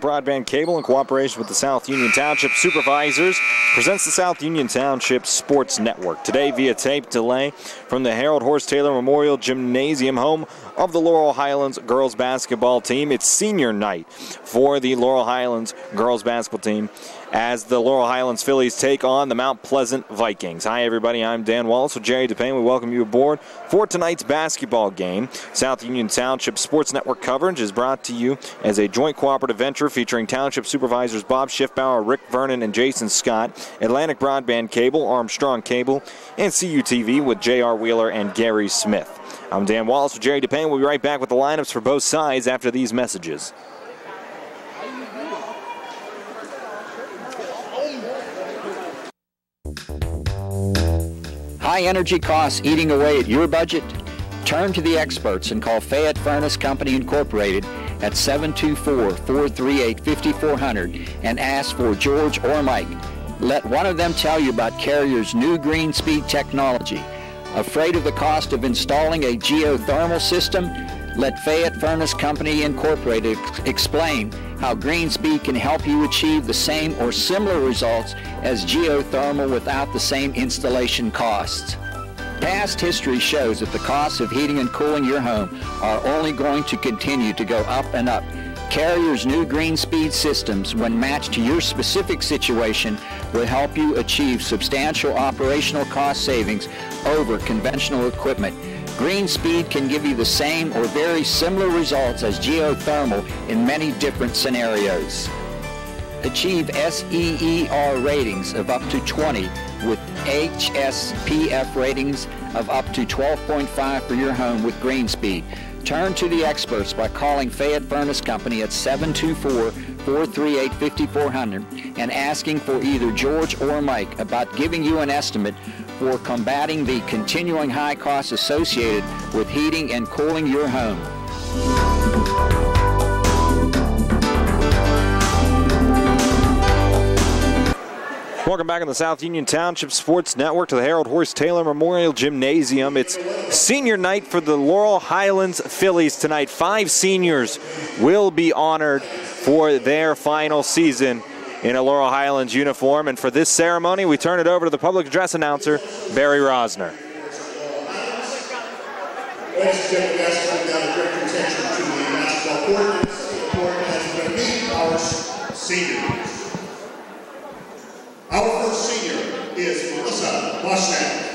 Broadband Cable, in cooperation with the South Union Township Supervisors, presents the South Union Township Sports Network. Today, via tape delay from the Harold Horse Taylor Memorial Gymnasium, home of the Laurel Highlands girls basketball team. It's senior night for the Laurel Highlands girls basketball team as the Laurel Highlands Phillies take on the Mount Pleasant Vikings. Hi, everybody. I'm Dan Wallace with Jerry DePayne. We welcome you aboard for tonight's basketball game. South Union Township Sports Network coverage is brought to you as a joint cooperative venture featuring Township Supervisors Bob Schiffbauer, Rick Vernon, and Jason Scott, Atlantic Broadband Cable, Armstrong Cable, and CUTV with J.R. Wheeler and Gary Smith. I'm Dan Wallace with Jerry DePayne. We'll be right back with the lineups for both sides after these messages. High energy costs eating away at your budget? Turn to the experts and call Fayette Furnace Company Incorporated at 724-438-5400 and ask for George or Mike. Let one of them tell you about Carrier's new GreenSpeed technology. Afraid of the cost of installing a geothermal system? Let Fayette Furnace Company Incorporated explain how GreenSpeed can help you achieve the same or similar results as geothermal without the same installation costs. Past history shows that the costs of heating and cooling your home are only going to continue to go up and up. Carrier's new GreenSpeed systems, when matched to your specific situation, will help you achieve substantial operational cost savings over conventional equipment. GreenSpeed can give you the same or very similar results as geothermal in many different scenarios. Achieve SEER ratings of up to 20 with HSPF ratings of up to 12.5 for your home with GreenSpeed. Turn to the experts by calling Fayette Furnace Company at 724-438-5400 and asking for either George or Mike about giving you an estimate for combating the continuing high costs associated with heating and cooling your home. Welcome back on the South Union Township Sports Network to the Harold Horse Taylor Memorial Gymnasium. It's senior night for the Laurel Highlands Phillies tonight. Five seniors will be honored for their final season in a Laurel Highlands uniform. And for this ceremony, we turn it over to the public address announcer, Barry Rosner. To the basketball court. Our first senior is Melissa Boschnack.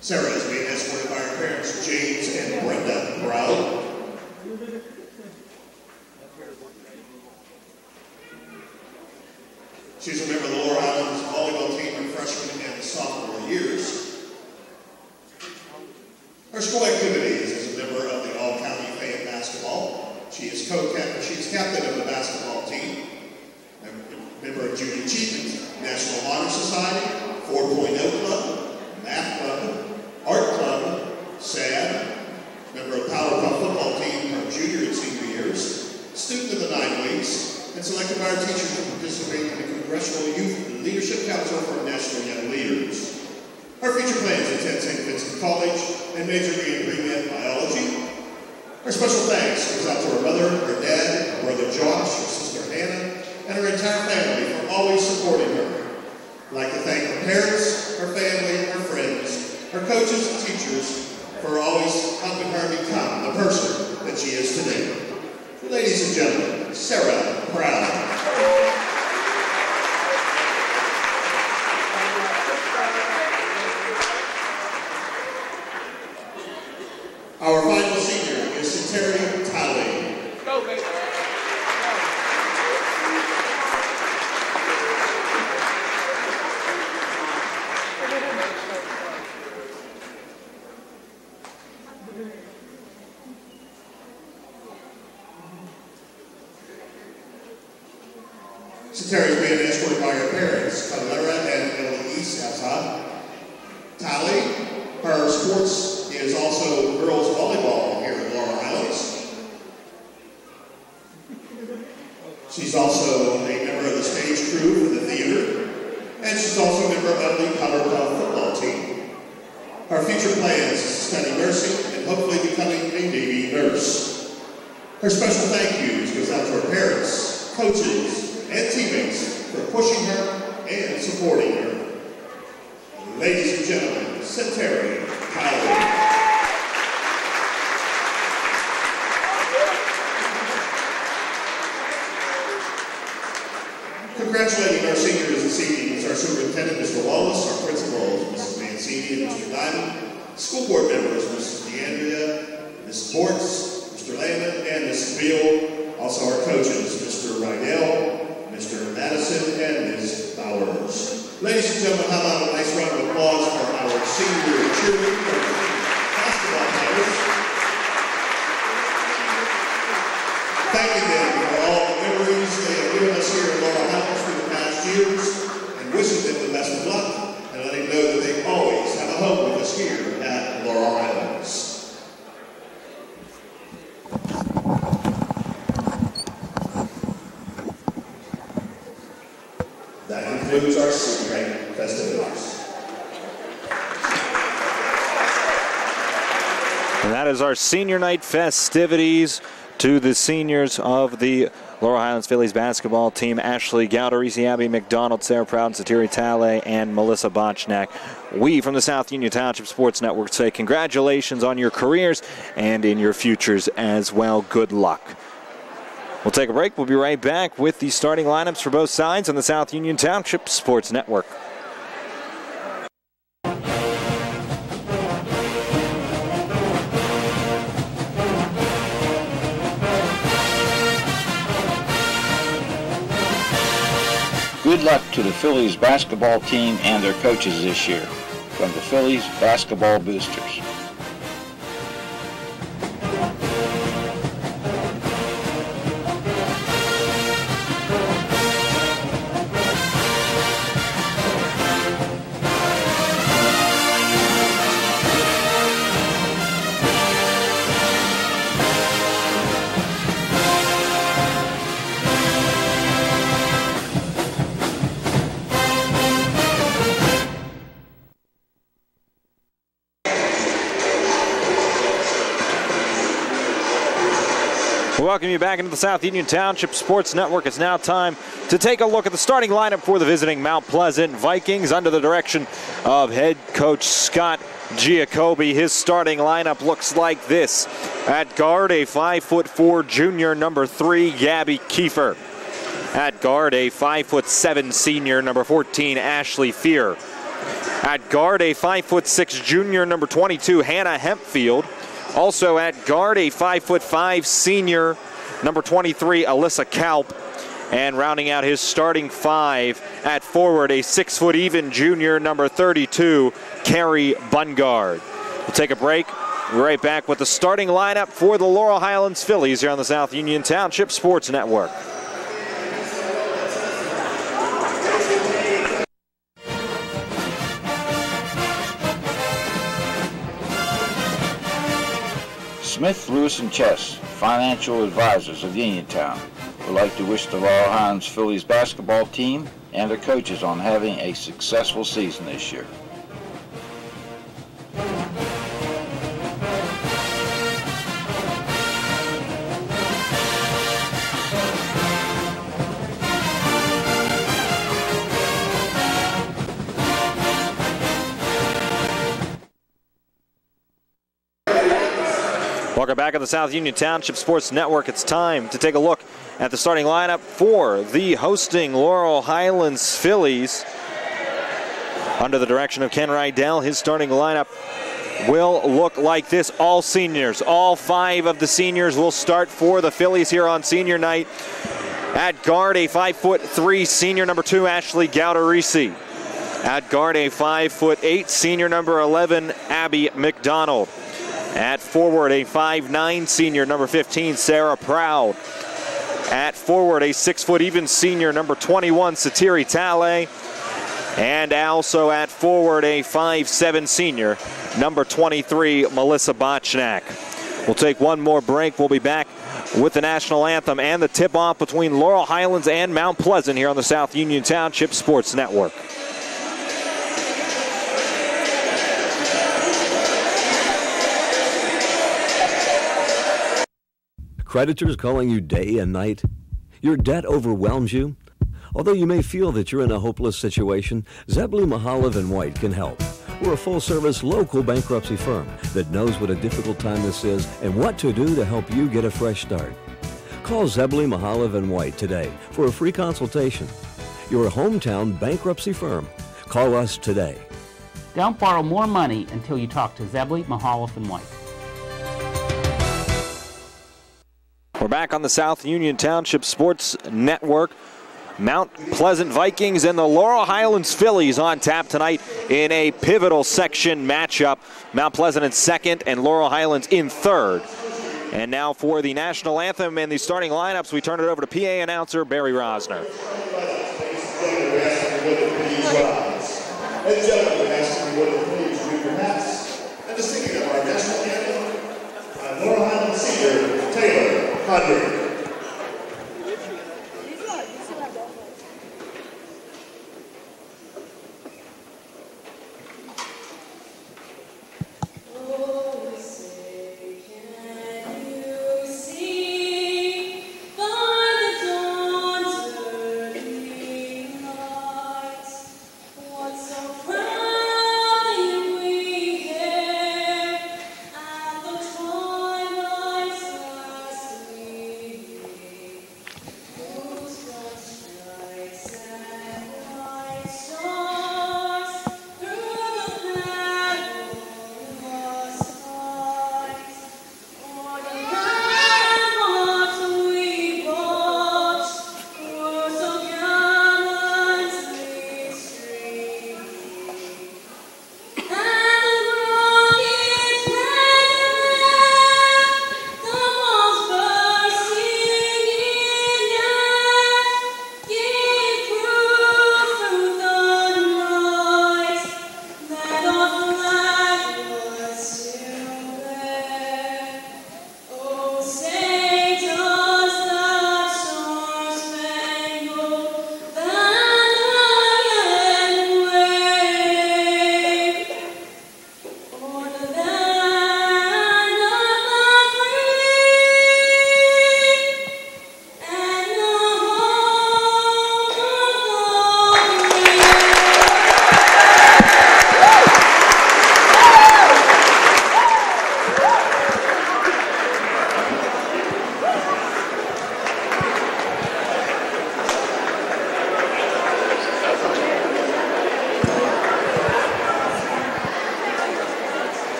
Sarah is being escorted by her parents, James and Brenda Brown. is our senior night festivities to the seniors of the Laurel Highlands Phillies basketball team. Ashley Gowder, Abby McDonald, Sarah Proud, Satiri Talley, and Melissa Bochnak. We from the South Union Township Sports Network say congratulations on your careers and in your futures as well. Good luck. We'll take a break. We'll be right back with the starting lineups for both sides on the South Union Township Sports Network. Luck to the Phillies basketball team and their coaches this year from the Phillies Basketball Boosters. Welcome you back into the South Union Township Sports Network. It's now time to take a look at the starting lineup for the visiting Mount Pleasant Vikings under the direction of head coach Scott Giacobbe. His starting lineup looks like this. At guard, a 5'4 junior, number three, Gabby Kiefer. At guard, a 5'7 senior, number 14, Ashley Fear. At guard, a 5'6 junior, number 22, Hannah Hempfield. Also at guard, a 5'5 senior, number 23, Alyssa Kalp. And rounding out his starting five at forward, a six foot even junior, number 32, Carrie Bungard. We'll take a break. We're right back with the starting lineup for the Laurel Highlands Phillies here on the South Union Township Sports Network. Smith, Lewis, and Chess, financial advisors of Uniontown, would like to wish the Laurel Highlands Phillies basketball team and their coaches on having a successful season this year. Welcome back on the South Union Township Sports Network. It's time to take a look at the starting lineup for the hosting Laurel Highlands Phillies. Under the direction of Ken Rydell, his starting lineup will look like this. All seniors, all five of the seniors will start for the Phillies here on senior night. At guard, a five foot three senior number two, Ashley Gauderisi. At guard, a five foot eight senior number 11, Abby McDonald. At forward, a 5'9 senior, number 15, Sarah Proud. At forward, a 6 foot even senior, number 21, Satiri Tale. And also at forward, a 5'7 senior, number 23, Melissa Botchnak. We'll take one more break. We'll be back with the national anthem and the tip off between Laurel Highlands and Mount Pleasant here on the South Union Township Sports Network. Creditors calling you day and night? Your debt overwhelms you? Although you may feel that you're in a hopeless situation, Zebley Mehalov and White can help. We're a full-service local bankruptcy firm that knows what a difficult time this is and what to do to help you get a fresh start. Call Zebley Mehalov and White today for a free consultation. Your hometown bankruptcy firm. Call us today. Don't borrow more money until you talk to Zebley Mehalov and White. We're back on the South Union Township Sports Network. Mount Pleasant Vikings and the Laurel Highlands Phillies on tap tonight in a pivotal section matchup. Mount Pleasant in second and Laurel Highlands in third. And now for the national anthem and the starting lineups, we turn it over to PA announcer Barry Rosner. And the singing of our national anthem, Laurel Highlands. 100.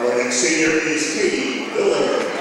Our next senior is Katie Miller.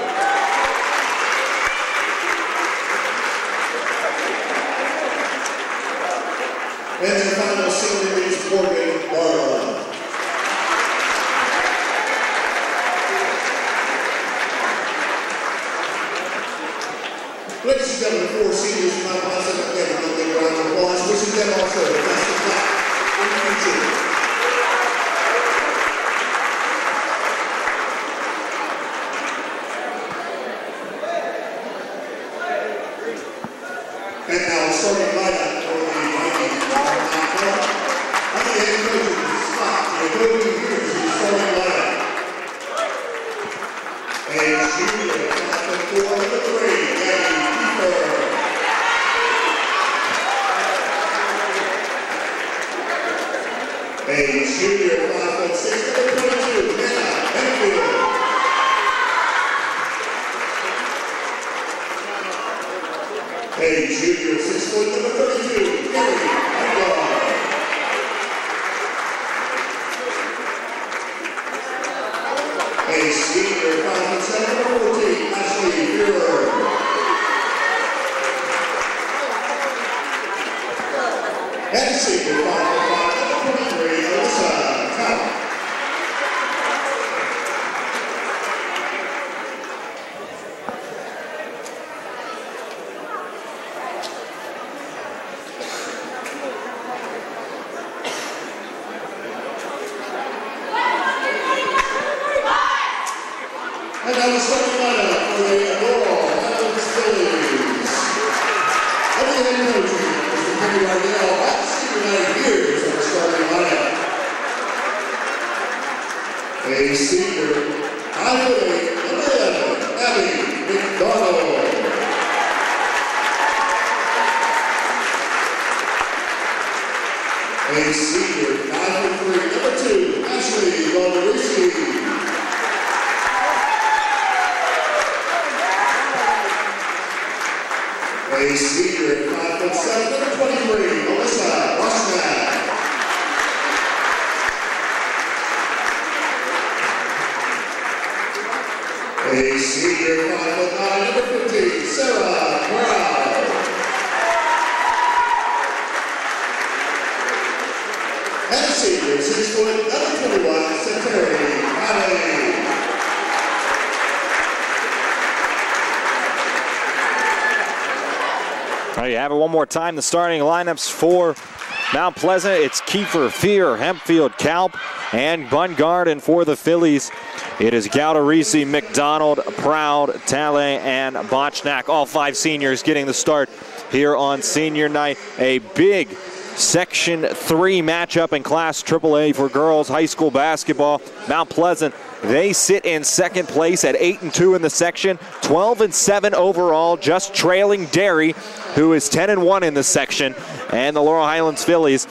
More time. The starting lineups for Mount Pleasant. It's Kiefer, Fear, Hempfield, Kalp, and Bungard. And for the Phillies, it is Gaudarisi, McDonald, Proud, Tale, and Botchnack. All five seniors getting the start here on senior night. A big Section 3 matchup in Class AAA for girls high school basketball. Mount Pleasant, they sit in second place at 8 and 2 in the section, 12 and 7 overall, just trailing Derry, who is 10 and 1 in the section. And the Laurel Highlands Phillies,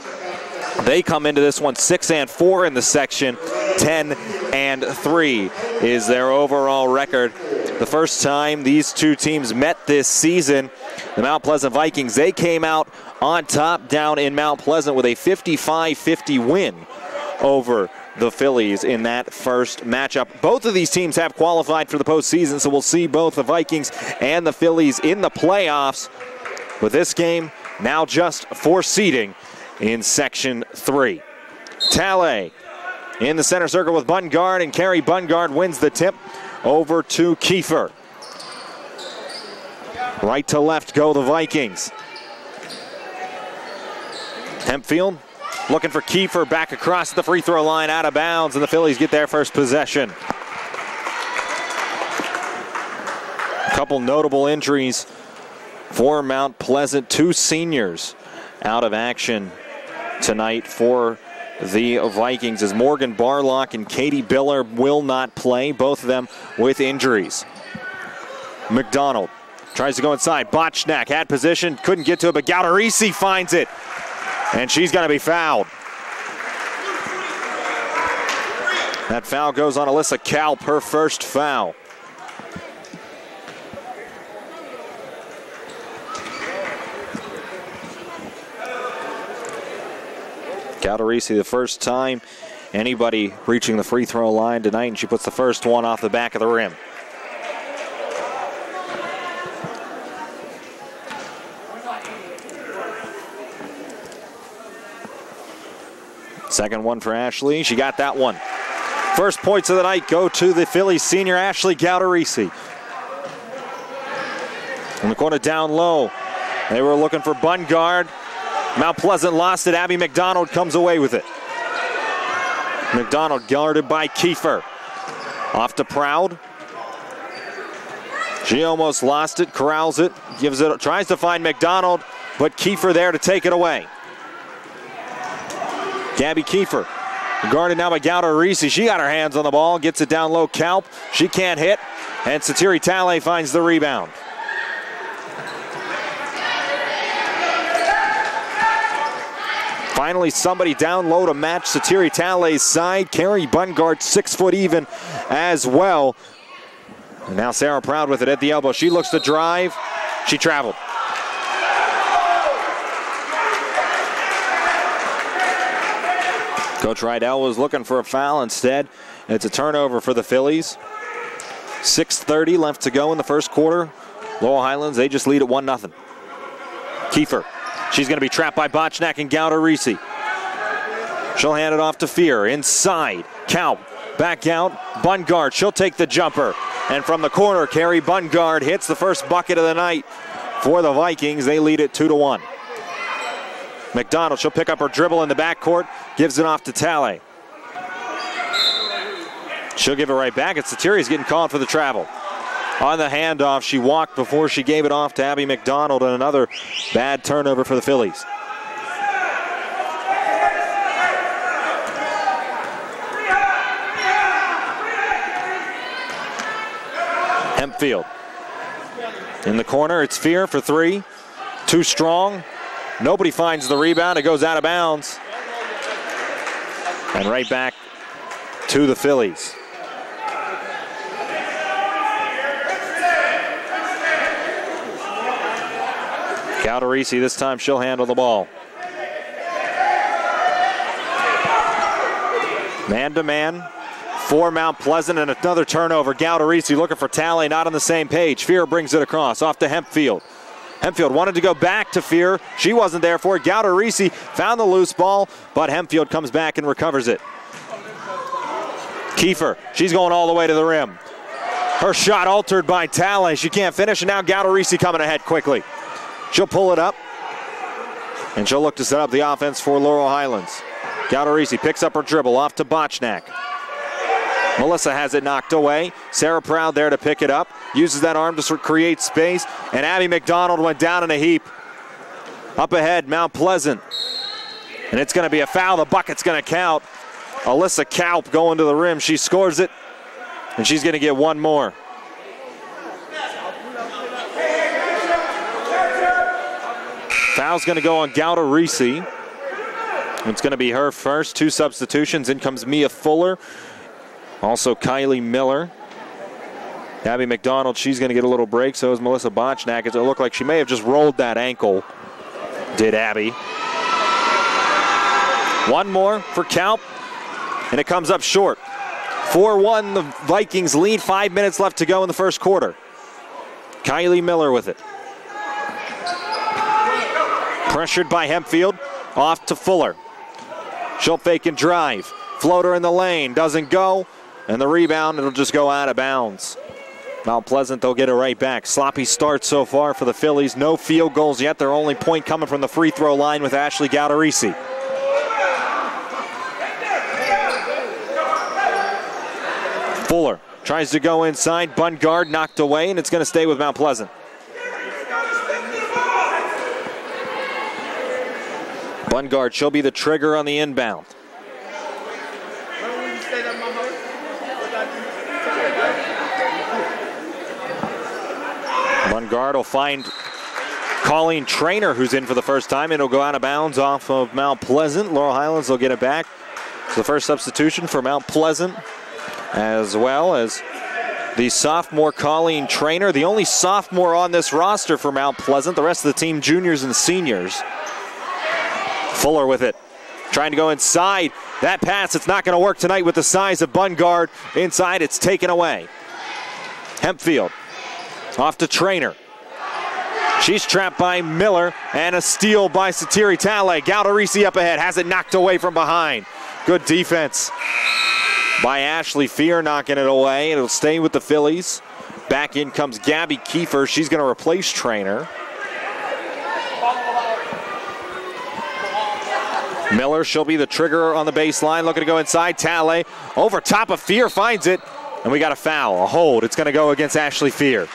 they come into this one 6 and 4 in the section, 10 and 3 is their overall record. The first time these two teams met this season, the Mount Pleasant Vikings, they came out on top down in Mount Pleasant with a 55-50 win over the Phillies in that first matchup. Both of these teams have qualified for the postseason, so we'll see both the Vikings and the Phillies in the playoffs. With this game now just for seeding in Section 3. Tale in the center circle with Bungard, and Carrie Bungard wins the tip over to Kiefer. Right to left go the Vikings. Hempfield looking for Kiefer back across the free throw line out of bounds, and the Phillies get their first possession. A couple notable injuries for Mount Pleasant. Two seniors out of action tonight for the Vikings as Morgan Barlock and Katie Biller will not play, both of them with injuries. McDonald tries to go inside. Botchnack had position, couldn't get to it, but Gaudarisi finds it. And she's going to be fouled. That foul goes on Alyssa Kalp, her first foul. Gaudarisi, the first time anybody reaching the free throw line tonight, and she puts the first one off the back of the rim. Second one for Ashley. She got that one. First points of the night go to the Phillies senior Ashley Gaudarisi. In the corner down low. They were looking for Bungard. Mount Pleasant lost it. Abby McDonald comes away with it. McDonald guarded by Kiefer. Off to Proud. She almost lost it, corrals it, gives it, tries to find McDonald, but Kiefer there to take it away. Gabby Kiefer, guarded now by Gaudarisi. She got her hands on the ball, gets it down low. Kalp, she can't hit, and Satiri Tale finds the rebound. Finally, somebody down low to match Satiri Tale's side. Carrie Bungard, six foot even as well. And now Sarah Proud with it at the elbow. She looks to drive. She traveled. Coach Rydell was looking for a foul. Instead, it's a turnover for the Phillies. 6.30 left to go in the first quarter. Laurel Highlands, they just lead at 1 0. Kiefer She's going to be trapped by Botchnack and Gaudarisi. She'll hand it off to Fear. Inside. Kalp back out. Bungard. She'll take the jumper. And from the corner, Carrie Bungard hits the first bucket of the night for the Vikings. They lead it 2 to 1. McDonald, she'll pick up her dribble in the backcourt, gives it off to Talley. She'll give it right back. It's Satiri's getting called for the travel on the handoff. She walked before she gave it off to Abby McDonald, and another bad turnover for the Phillies. Hempfield. In the corner, it's Fear for three. Too strong. Nobody finds the rebound. It goes out of bounds. And right back to the Phillies. Gaudarisi, this time she'll handle the ball. Man to man for Mount Pleasant and another turnover. Gaudarisi looking for Talley, not on the same page. Fear brings it across, off to Hempfield. Hempfield wanted to go back to Fear. She wasn't there for it. Gaudarisi found the loose ball, but Hempfield comes back and recovers it. Kiefer, she's going all the way to the rim. Her shot altered by Talley. She can't finish, and now Gaudarisi coming ahead quickly. She'll pull it up. And she'll look to set up the offense for Laurel Highlands. Gaudarisi picks up her dribble off to Botchnack. Melissa has it knocked away. Sarah Proud there to pick it up. Uses that arm to create space. And Abby McDonald went down in a heap. Up ahead, Mount Pleasant. And it's going to be a foul. The bucket's going to count. Alyssa Kalp going to the rim. She scores it. And she's going to get one more. Foul's going to go on Gaudarisi. It's going to be her first. Two substitutions. In comes Mia Fuller. Also Kylie Miller. Abby McDonald, she's going to get a little break. So is Melissa Botchnack. It looked like she may have just rolled that ankle. Did Abby. One more for Kalp. And it comes up short. 4-1, the Vikings lead. Five minutes left to go in the first quarter. Kylie Miller with it. Pressured by Hempfield. Off to Fuller. She'll fake and drive. Floater in the lane. Doesn't go. And the rebound, it'll just go out of bounds. Mount Pleasant, they'll get it right back. Sloppy start so far for the Phillies. No field goals yet. Their only point coming from the free throw line with Ashley Gaudarisi. Fuller tries to go inside. Bungard knocked away, and it's going to stay with Mount Pleasant. Bungard, she'll be the trigger on the inbound. Bungard will find Colleen Trainer, who's in for the first time. It'll go out of bounds off of Mount Pleasant. Laurel Highlands will get it back. It's the first substitution for Mount Pleasant, as well as the sophomore Colleen Trainer, the only sophomore on this roster for Mount Pleasant. The rest of the team, juniors and seniors. Fuller with it. Trying to go inside. That pass, it's not going to work tonight with the size of Bungard. Inside, it's taken away. Hempfield off to Trainer. She's trapped by Miller and a steal by Satiri Tale. Gaudarisi up ahead, has it knocked away from behind. Good defense by Ashley Fear, knocking it away. It'll stay with the Phillies. Back in comes Gabby Kiefer. She's going to replace Trainer. Miller, she'll be the trigger on the baseline, looking to go inside. Tale over top of Fear, finds it, and we got a foul, a hold. It's going to go against Ashley Fear.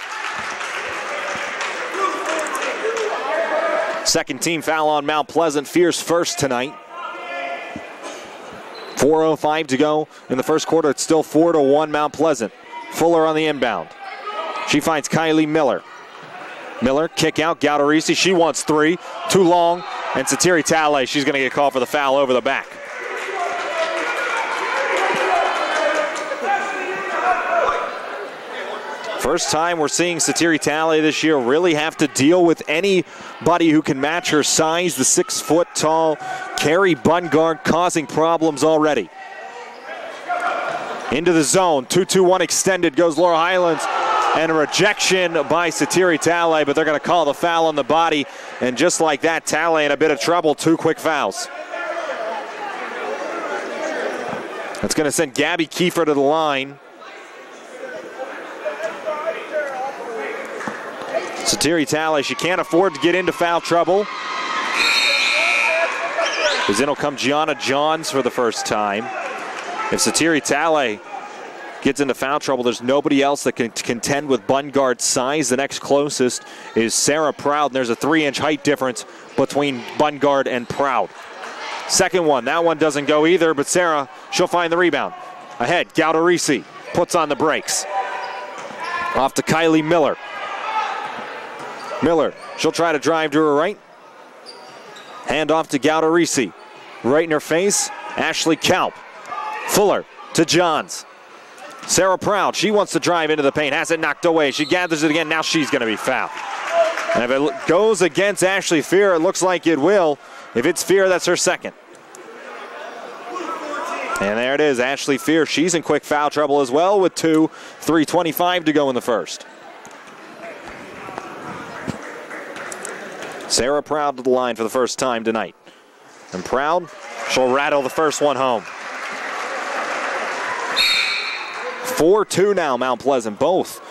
Second team foul on Mount Pleasant. Fear's first tonight. 4.05 to go in the first quarter. It's still 4 to 1 Mount Pleasant. Fuller on the inbound. She finds Kylie Miller. Miller, kick out, Gaudarisi. She wants three. Too long. And Satiri Tale, she's going to get called for the foul over the back. First time we're seeing Satiri Tale this year really have to deal with anybody who can match her size. The six foot tall Carrie Bungard causing problems already. Into the zone. 2 2 1 extended goes Laurel Highlands. And a rejection by Satiri Tale, but they're going to call the foul on the body. And just like that, Tale in a bit of trouble. Two quick fouls. That's going to send Gabby Kiefer to the line. Satiri Tale, she can't afford to get into foul trouble. As in will come Gianna Johns for the first time. If Satiri Tale gets into foul trouble, there's nobody else that can contend with Bungard's size. The next closest is Sarah Proud, and there's a three-inch height difference between Bungard and Proud. Second one, that one doesn't go either, but Sarah, she'll find the rebound. Ahead, Gaudarisi puts on the brakes. Off to Kylie Miller. Miller, she'll try to drive to her right. Hand off to Gaudarisi. Right in her face, Ashley Kalp. Fuller to Johns. Sarah Proud, she wants to drive into the paint, has it knocked away. She gathers it again, now she's going to be fouled. And if it goes against Ashley Fear, it looks like it will. If it's Fear, that's her second. And there it is, Ashley Fear. She's in quick foul trouble as well with two. 3.25 to go in the first. Sarah Proud to the line for the first time tonight. And Proud, she'll rattle the first one home. 4-2 now, Mount Pleasant. Both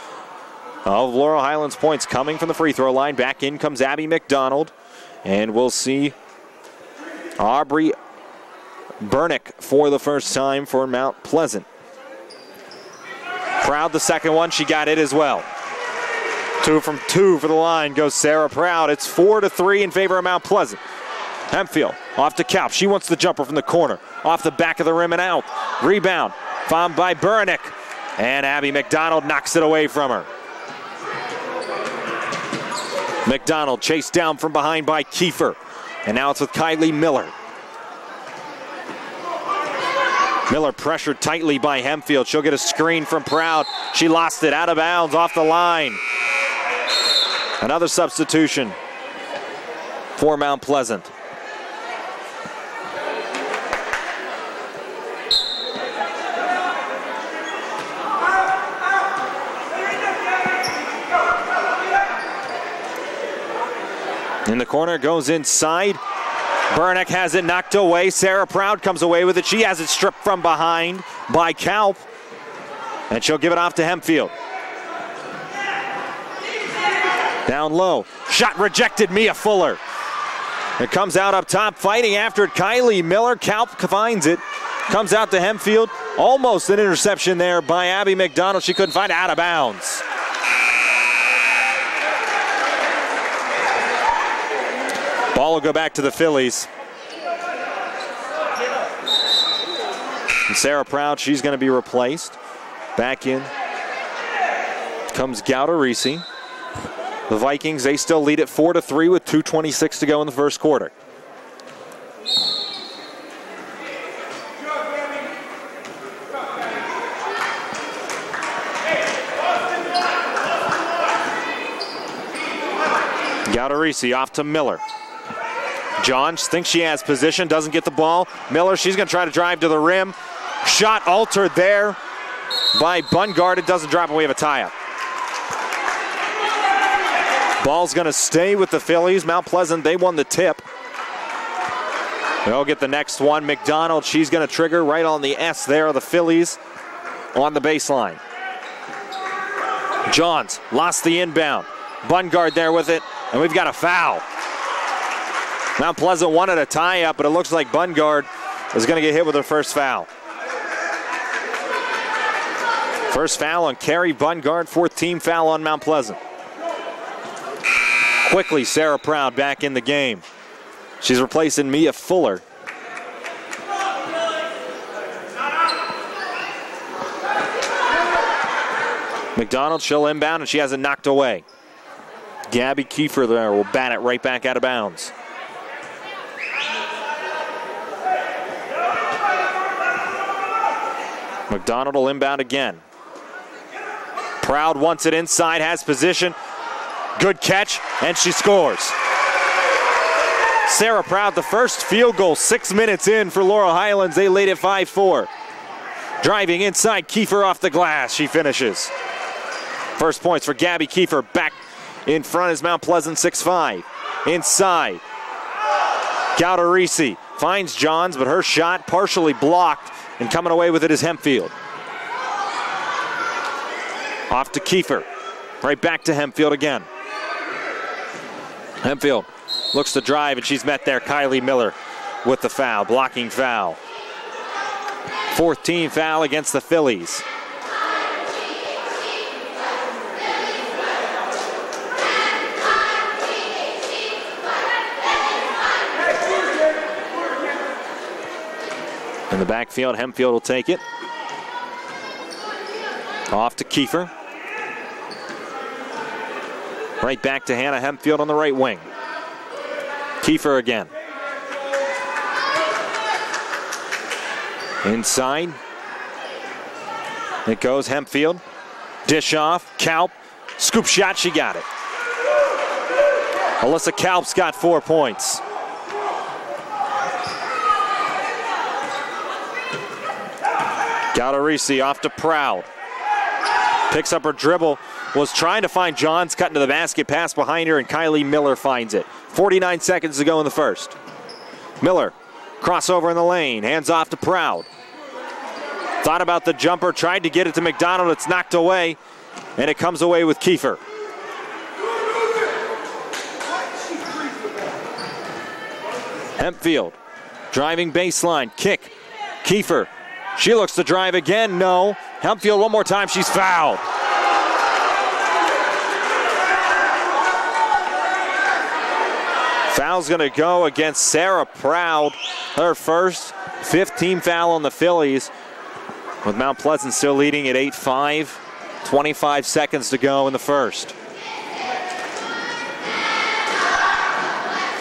of Laurel Highlands points coming from the free throw line. Back in comes Abby McDonald. And we'll see Aubrey Bernick for the first time for Mount Pleasant. Proud the second one. She got it as well. Two from two for the line goes Sarah Proud. It's four to three in favor of Mount Pleasant. Hempfield off to Kalp. She wants the jumper from the corner. Off the back of the rim and out. Rebound found by Burnick. And Abby McDonald knocks it away from her. McDonald chased down from behind by Kiefer. And now it's with Kylie Miller. Miller pressured tightly by Hempfield. She'll get a screen from Proud. She lost it out of bounds off the line. Another substitution for Mount Pleasant. In the corner, goes inside. Burnick has it knocked away. Sarah Proud comes away with it. She has it stripped from behind by Kalp. And she'll give it off to Hempfield. Down low. Shot rejected, Mia Fuller. It comes out up top, fighting after it. Kylie Miller. Kalp finds it. Comes out to Hempfield. Almost an interception there by Abby McDonald. She couldn't find it out of bounds. Ball will go back to the Phillies. And Sarah Proud, she's going to be replaced. Back in comes Gaudarisi. The Vikings, they still lead it 4 to 3 with 2.26 to go in the first quarter. Gaudarisi off to Miller. Johns thinks she has position, doesn't get the ball. Miller, she's going to try to drive to the rim. Shot altered there by Bungard. It doesn't drop, and we have a tie up. Ball's going to stay with the Phillies. Mount Pleasant, they won the tip. They'll get the next one. McDonald, she's going to trigger right on the S there. The Phillies on the baseline. Johns lost the inbound. Bungard there with it, and we've got a foul. Mount Pleasant wanted a tie up, but it looks like Bungard is going to get hit with her first foul. First foul on Carrie Bungard, fourth team foul on Mount Pleasant. Quickly, Sarah Proud back in the game. She's replacing Mia Fuller. McDonald, she'll inbound, and she has it knocked away. Gabby Kiefer there will bat it right back out of bounds. McDonald will inbound again. Proud wants it inside, has position. Good catch, and she scores. Sarah Proud, the first field goal, six minutes in for Laurel Highlands. They lead it 5 4. Driving inside, Kiefer off the glass. She finishes. First points for Gabby Kiefer. Back in front is Mount Pleasant 6 5. Inside. Gaudarisi finds Johns, but her shot partially blocked, and coming away with it is Hempfield. Off to Kiefer. Right back to Hempfield again. Hempfield looks to drive, and she's met there. Kylie Miller with the foul, blocking foul. 14 foul against the Phillies. In the backfield, Hempfield will take it. Off to Kiefer. Right back to Hannah Hempfield on the right wing. Kiefer again. Inside. It goes Hempfield. Dish off. Kalp. Scoop shot. She got it. Alyssa Kalp's got four points. Gaudarisi off to Proud. Picks up her dribble. Was trying to find Johns cutting to the basket. Pass behind her, and Kylie Miller finds it. 49 seconds to go in the first. Miller, crossover in the lane. Hands off to Proud. Thought about the jumper. Tried to get it to McDonald. It's knocked away. And it comes away with Kiefer. Hempfield driving baseline. Kick. Kiefer she looks to drive again. No. Hempfield one more time. She's fouled. Foul's going to go against Sarah Proud. Her first 15 foul on the Phillies. With Mount Pleasant still leading at 8 5. 25 seconds to go in the first.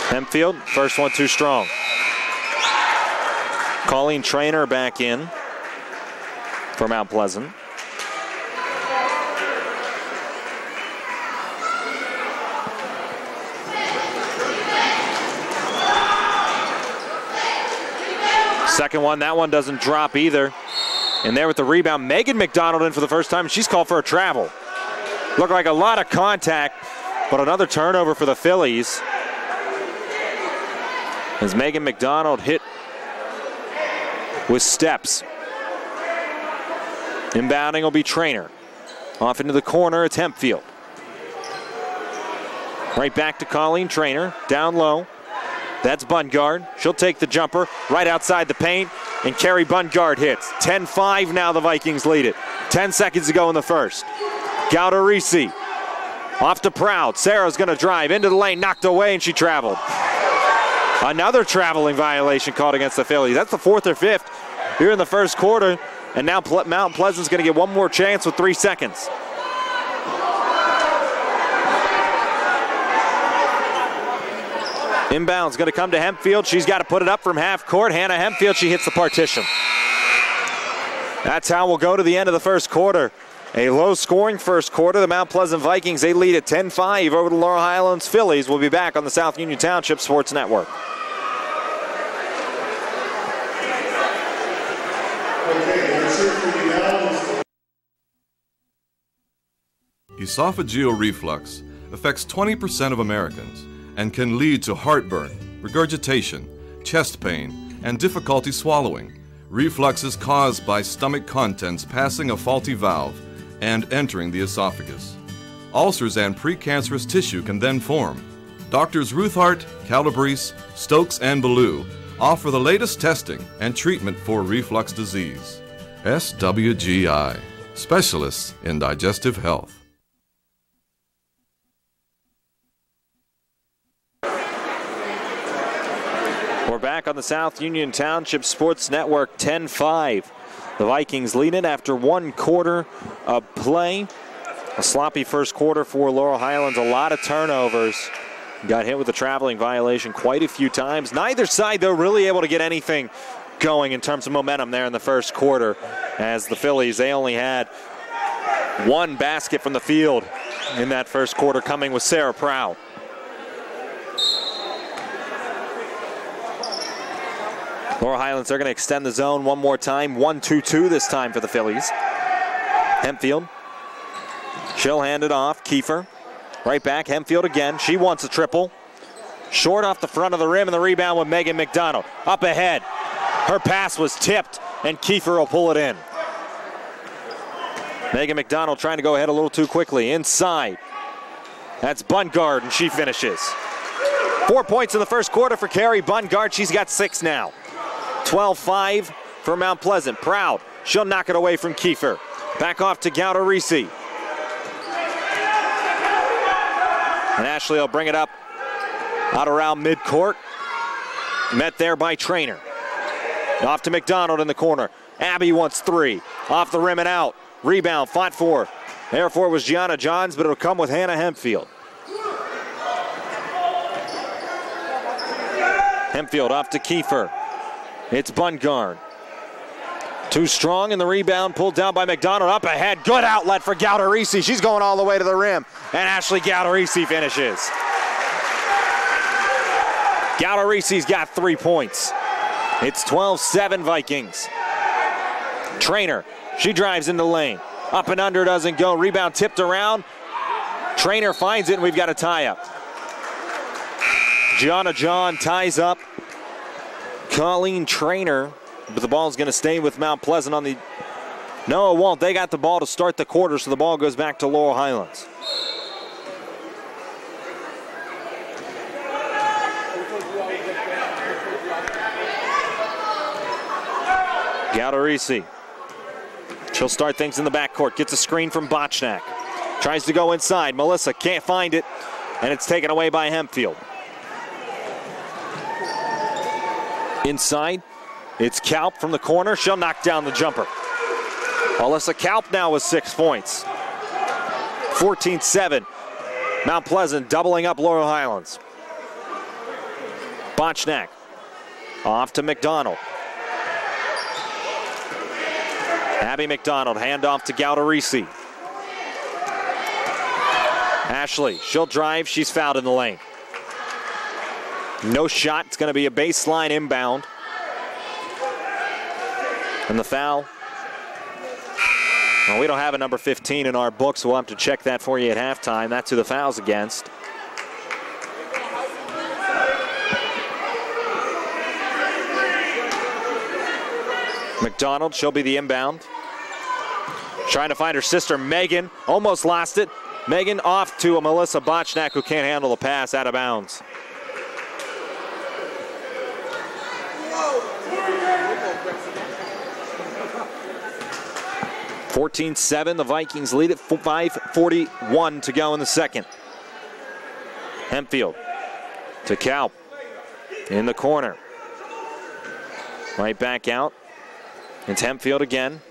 Hempfield, first one too strong. Colleen Trainer back in for Mount Pleasant. Second one, that one doesn't drop either. And there with the rebound, Megan McDonald in for the first time. She's called for a travel. Looked like a lot of contact, but another turnover for the Phillies. As Megan McDonald hit with steps. Inbounding will be Trainer. Off into the corner, it's Hempfield. Right back to Colleen Trainer, down low. That's Bungard. She'll take the jumper right outside the paint. and Carrie Bungard hits. 10-5 now the Vikings lead it. 10 seconds to go in the first. Gaudarisi off to Proud. Sarah's going to drive into the lane, knocked away, and she traveled. Another traveling violation called against the Phillies. That's the fourth or fifth here in the first quarter. And now Ple- Mount Pleasant's going to get one more chance with three seconds. Inbound's going to come to Hempfield. She's got to put it up from half court. Hannah Hempfield, she hits the partition. That's how we'll go to the end of the first quarter. A low scoring first quarter. The Mount Pleasant Vikings, they lead at 10 5 over the Laurel Highlands Phillies. We'll be back on the South Union Township Sports Network. Esophageal reflux affects 20% of Americans and can lead to heartburn, regurgitation, chest pain, and difficulty swallowing. Reflux is caused by stomach contents passing a faulty valve and entering the esophagus. Ulcers and precancerous tissue can then form. Doctors Ruthart, Calabrese, Stokes, and Ballou offer the latest testing and treatment for reflux disease. SWGI, specialists in digestive health. We're back on the South Union Township Sports Network 10 5. The Vikings lead it after one quarter of play. A sloppy first quarter for Laurel Highlands, a lot of turnovers. Got hit with a traveling violation quite a few times. Neither side, though, really able to get anything going in terms of momentum there in the first quarter. As the Phillies, they only had one basket from the field in that first quarter, coming with Sarah Proud. Laurel Highlands, they're going to extend the zone one more time. 1 2 2 this time for the Phillies. Hempfield. She'll hand it off. Kiefer. Right back. Hempfield again. She wants a triple. Short off the front of the rim, and the rebound with Megan McDonald. Up ahead. Her pass was tipped, and Kiefer will pull it in. Megan McDonald trying to go ahead a little too quickly. Inside. That's Bungard, and she finishes. Four points in the first quarter for Carrie Bungard. She's got six now. 12-5 for Mount Pleasant. Proud. She'll knock it away from Kiefer. Back off to Gaudarisi. And Ashley will bring it up out around midcourt. Met there by Trainer. Off to McDonald in the corner. Abby wants three. Off the rim and out. Rebound, fought for. There for was Gianna Johns, but it'll come with Hannah Hempfield. Hempfield off to Kiefer. It's Bungard. Too strong in the rebound, pulled down by McDonald. Up ahead, good outlet for Gaudarisi. She's going all the way to the rim, and Ashley Gaudarisi finishes. Gaudarisi's got three points. It's 12-7 Vikings. Trainer, she drives in the lane. Up and under doesn't go. Rebound tipped around. Trainer finds it, and we've got a tie-up. Gianna John ties up Colleen Trainer, but the ball's going to stay with Mount Pleasant on the. No, it won't. They got the ball to start the quarter, so the ball goes back to Laurel Highlands. Gaudarisi. She'll start things in the backcourt. Gets a screen from Botchnak. Tries to go inside. Melissa can't find it, and it's taken away by Hempfield. Inside, it's Kalp from the corner. She'll knock down the jumper. Alyssa Kalp now with six points. 14-7. Mount Pleasant doubling up Laurel Highlands. Botchnak off to McDonald. Abby McDonald, handoff to Gaudarisi. Ashley, she'll drive. She's fouled in the lane. No shot. It's going to be a baseline inbound. And the foul. Well, we don't have a number 15 in our books. So we'll have to check that for you at halftime. That's who the foul's against. McDonald, she'll be the inbound. Trying to find her sister Megan. Almost lost it. Megan off to a Melissa Botchnak who can't handle the pass out of bounds. 14 7. The Vikings lead at 5.41 to go in the second. Hempfield to Kalp in the corner. Right back out. It's Hempfield again.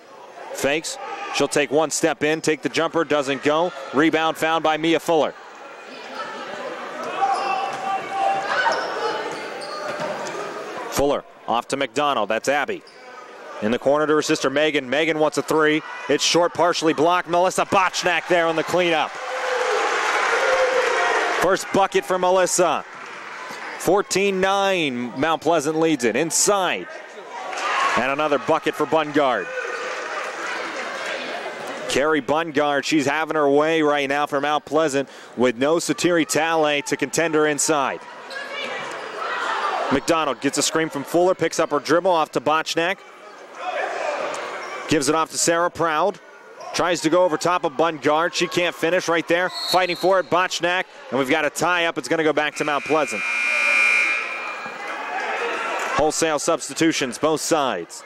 Fakes. She'll take one step in, take the jumper, doesn't go. Rebound found by Mia Fuller. Fuller off to McDonald. That's Abby. In the corner to her sister Megan. Megan wants a three. It's short, partially blocked. Melissa Botchnack there on the cleanup. First bucket for Melissa. 14 9. Mount Pleasant leads it. Inside. And another bucket for Bungard. Carrie Bungard, she's having her way right now for Mount Pleasant with no Satiri Tale to contend her inside. McDonald gets a screen from Fuller, picks up her dribble off to Botchnack. Gives it off to Sarah Proud. Tries to go over top of Bungard. She can't finish right there. Fighting for it, Botchnack. And we've got a tie up. It's going to go back to Mount Pleasant. Wholesale substitutions, both sides.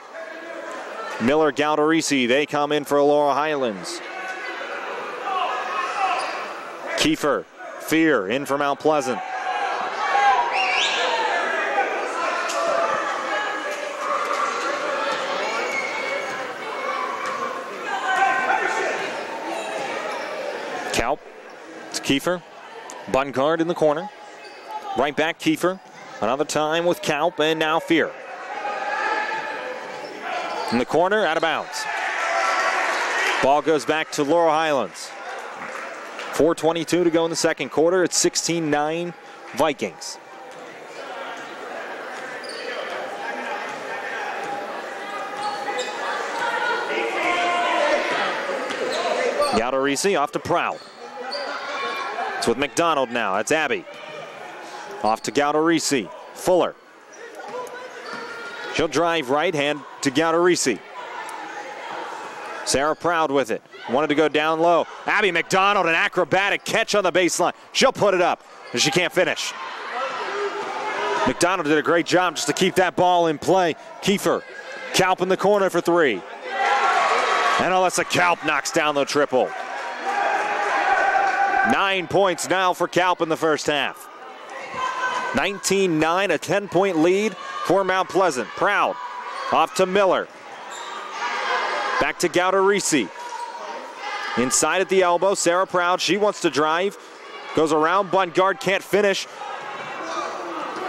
Miller Gaudarisi, they come in for Laurel Highlands. Kiefer, Fear in for Mount Pleasant. Kalp, it's Kiefer. Bungard in the corner. Right back, Kiefer. Another time with Kalp, and now Fear. In the corner, out of bounds. Ball goes back to Laurel Highlands. 4.22 to go in the second quarter. It's 16 9 Vikings. Gaudarisi off to Proud. It's with McDonald now. That's Abby. Off to Gaudarisi. Fuller. She'll drive right hand to Gaudarisi. Sarah Proud with it. Wanted to go down low. Abby McDonald, an acrobatic catch on the baseline. She'll put it up, and she can't finish. McDonald did a great job just to keep that ball in play. Kiefer, Kalp in the corner for three. And Alyssa Kalp knocks down the triple. Nine points now for Kalp in the first half. 19 9, a 10 point lead for Mount Pleasant. Proud off to Miller. Back to Gaudarisi. Inside at the elbow, Sarah Proud. She wants to drive. Goes around. Bungard can't finish.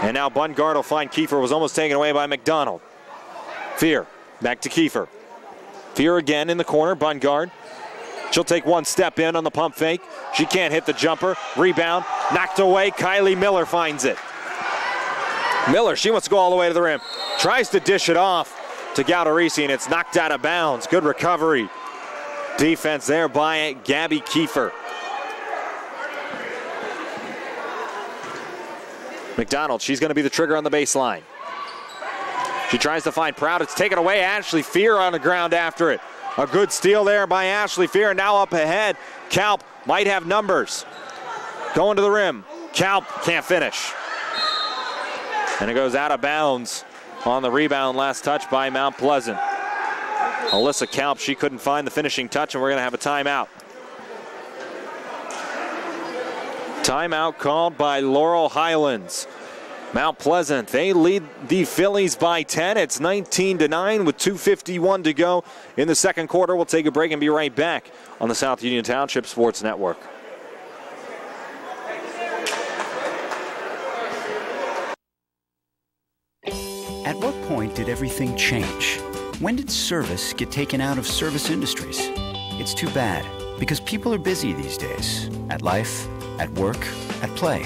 And now Bungard will find Kiefer. Was almost taken away by McDonald. Fear. Back to Kiefer. Fear again in the corner. Bungard. She'll take one step in on the pump fake. She can't hit the jumper. Rebound. Knocked away. Kylie Miller finds it. Miller, she wants to go all the way to the rim. Tries to dish it off to Gaudarisi, and it's knocked out of bounds. Good recovery. Defense there by Gabby Kiefer. McDonald, she's going to be the trigger on the baseline. She tries to find Proud. It's taken away. Ashley Fear on the ground after it. A good steal there by Ashley Fear. Now up ahead. Kalp might have numbers. Going to the rim. Kalp can't finish. And it goes out of bounds on the rebound. Last touch by Mount Pleasant. Alyssa Kalp, she couldn't find the finishing touch, and we're going to have a timeout. Timeout called by Laurel Highlands. Mount Pleasant, they lead the Phillies by 10. It's 19 to 9 with 2.51 to go in the second quarter. We'll take a break and be right back on the South Union Township Sports Network. At what point did everything change? When did service get taken out of service industries? It's too bad, because people are busy these days at life, at work, at play.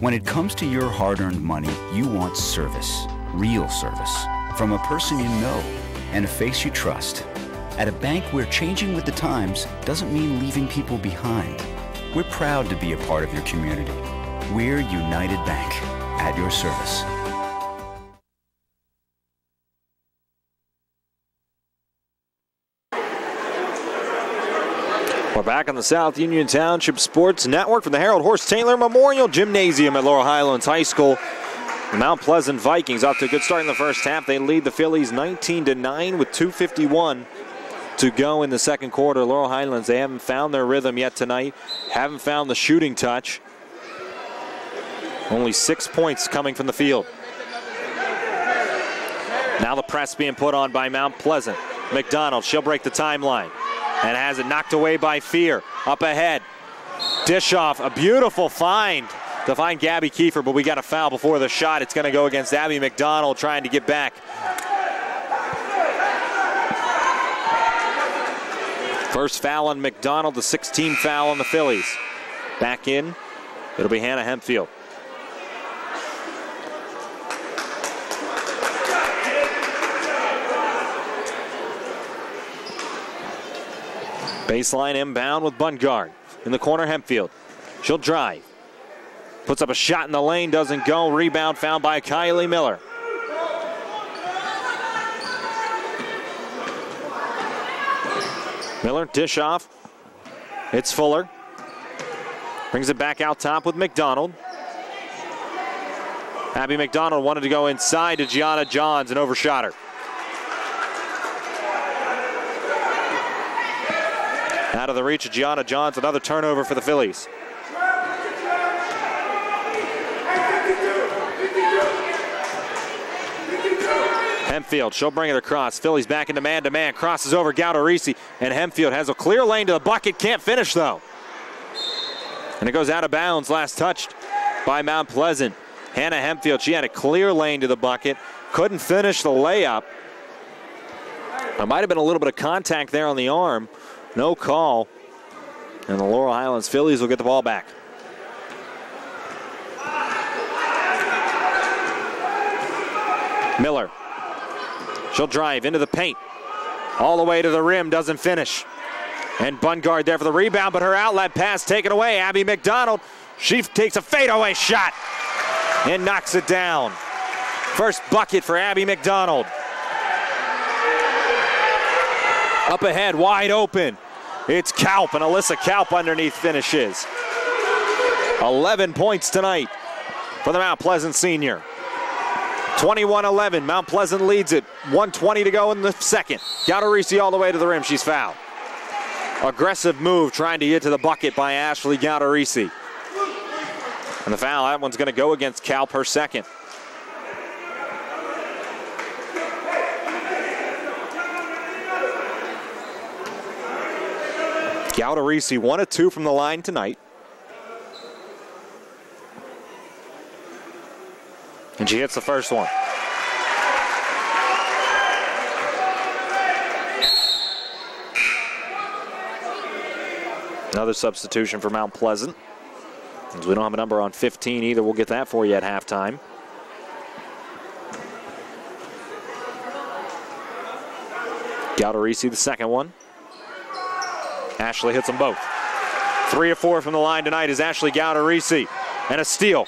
When it comes to your hard earned money, you want service, real service, from a person you know and a face you trust. At a bank where changing with the times doesn't mean leaving people behind. We're proud to be a part of your community. We're United Bank, at your service. We're back on the South Union Township Sports Network from the Harold Horse Taylor Memorial Gymnasium at Laurel Highlands High School. The Mount Pleasant Vikings off to a good start in the first half. They lead the Phillies 19 to 9 with 251 to go in the second quarter. Laurel Highlands, they haven't found their rhythm yet tonight, haven't found the shooting touch. Only six points coming from the field. Now the press being put on by Mount Pleasant. McDonald, she'll break the timeline and has it knocked away by Fear. Up ahead. Dish off, a beautiful find to find Gabby Kiefer, but we got a foul before the shot. It's going to go against Abby McDonald trying to get back. First foul on McDonald, the 16 foul on the Phillies. Back in, it'll be Hannah Hempfield. Baseline inbound with Bungard. In the corner, Hempfield. She'll drive. Puts up a shot in the lane, doesn't go. Rebound found by Kylie Miller. Miller, dish off. It's Fuller. Brings it back out top with McDonald. Abby McDonald wanted to go inside to Gianna Johns and overshot her. Out of the reach of Gianna Johns, another turnover for the Phillies. Hempfield, she'll bring it across. Phillies back into man-to-man, crosses over Gaudarisi, and Hempfield has a clear lane to the bucket, can't finish though. And it goes out of bounds, last touched by Mount Pleasant. Hannah Hempfield, she had a clear lane to the bucket, couldn't finish the layup. There might have been a little bit of contact there on the arm. No call. And the Laurel Highlands Phillies will get the ball back. Miller. She'll drive into the paint. All the way to the rim, doesn't finish. And Bungard there for the rebound, but her outlet pass taken away. Abby McDonald, she takes a fadeaway shot and knocks it down. First bucket for Abby McDonald. Up ahead, wide open. It's Kalp and Alyssa Kalp underneath finishes. 11 points tonight for the Mount Pleasant senior. 21-11, Mount Pleasant leads it. 120 to go in the second. Gaudarisi all the way to the rim, she's fouled. Aggressive move trying to get to the bucket by Ashley Gaudarisi. And the foul, that one's gonna go against Kalp, her second. Gaudarisi, one of two from the line tonight. And she hits the first one. Another substitution for Mount Pleasant. As we don't have a number on 15 either, we'll get that for you at halftime. Gaudarisi, the second one. Ashley hits them both. Three or four from the line tonight is Ashley Gaudarisi. And a steal.